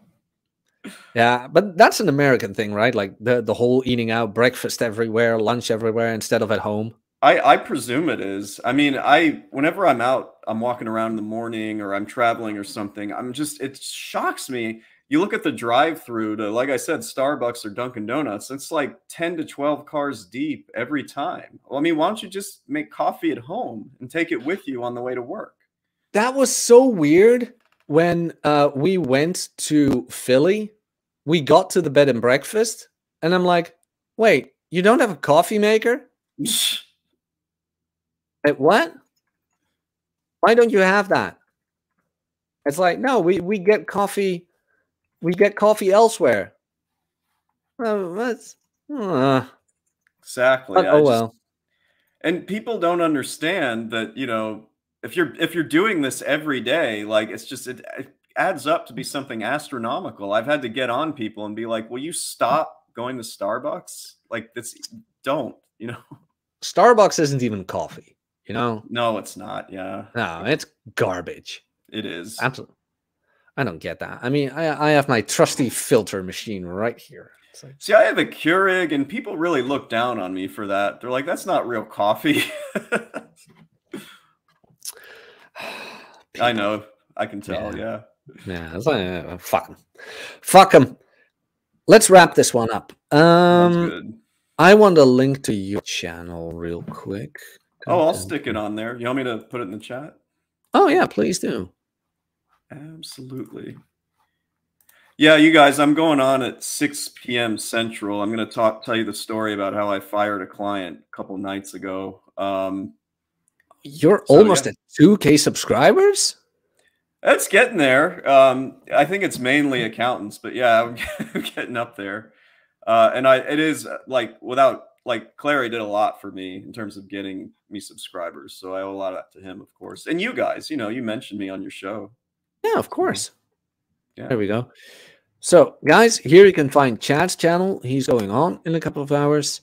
Yeah, but that's an American thing, right? Like the the whole eating out, breakfast everywhere, lunch everywhere instead of at home. I I presume it is. I mean, I whenever I'm out, I'm walking around in the morning or I'm traveling or something. I'm just it shocks me you look at the drive through to, like I said, Starbucks or Dunkin' Donuts, it's like 10 to 12 cars deep every time. Well, I mean, why don't you just make coffee at home and take it with you on the way to work? That was so weird when uh, we went to Philly, we got to the bed and breakfast, and I'm like, wait, you don't have a coffee maker? Like, what? Why don't you have that? It's like, no, we, we get coffee, we get coffee elsewhere. Oh, that's uh, exactly. but, I oh just- well. and people don't understand that you know if you're if you're doing this every day like it's just it, it adds up to be something astronomical i've had to get on people and be like will you stop going to starbucks like this don't you know Starbucks isn't even coffee, you know? no it's not yeah No, it's garbage. it is Absolutely. I don't get that. I mean, I, I have my trusty filter machine right here. Like, see i have a keurig and people really look down on me for that they're like that's not real coffee i know i can tell Yeah. yeah Yeah, like, uh, fuck them. Fuck them. Let's wrap this one up. Um. I want to link to your channel real quick. oh i'll stick it on there you want me to put it in the chat Oh yeah, please do. Absolutely. Yeah, you guys, I'm going on at 6 p.m. Central. I'm going to talk tell you the story about how I fired a client a couple nights ago. Um, You're So, almost yeah. at 2k subscribers. That's getting there. Um, I think it's mainly accountants, but yeah, I'm, I'm getting up there. Uh, and I, it is uh, like without like Clarey did a lot for me in terms of getting me subscribers. So I owe a lot of that to him, of course. And you guys, you know, you mentioned me on your show. Yeah, of course. Yeah. There we go. So, guys, here you can find Chad's channel. He's going on in a couple of hours.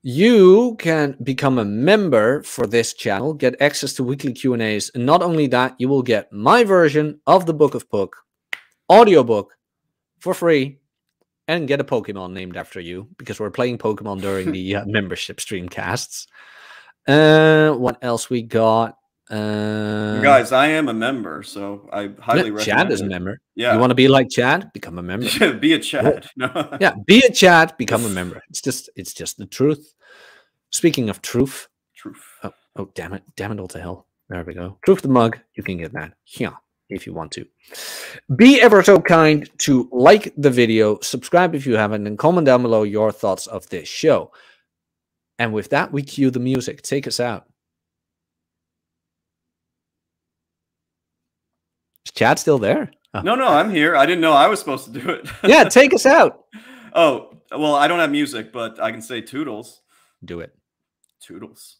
You can become a member for this channel, get access to weekly Q&As, and not only that, you will get my version of the Book of Pook audio Book audiobook for free and get a Pokemon named after you because we're playing Pokemon during the uh, membership streamcasts. Uh, what else we got? Uh, guys, I am a member, so I highly recommend Chad is a member. Yeah. You want to be like Chad? Become a member. be a Chad. No. yeah, be a Chad, become a member. It's just it's just the truth. Speaking of truth, Truth. oh, oh damn it, damn it all to hell. There we go. Troof the mug, you can get that. Yeah, if you want to. Be ever so kind to like the video, subscribe if you haven't, and comment down below your thoughts of this show. And with that, we cue the music. Take us out. Is Chad still there? Oh. No, no, I'm here. I didn't know I was supposed to do it. Yeah, take us out. oh, well, I don't have music, but I can say toodles. Do it. Toodles.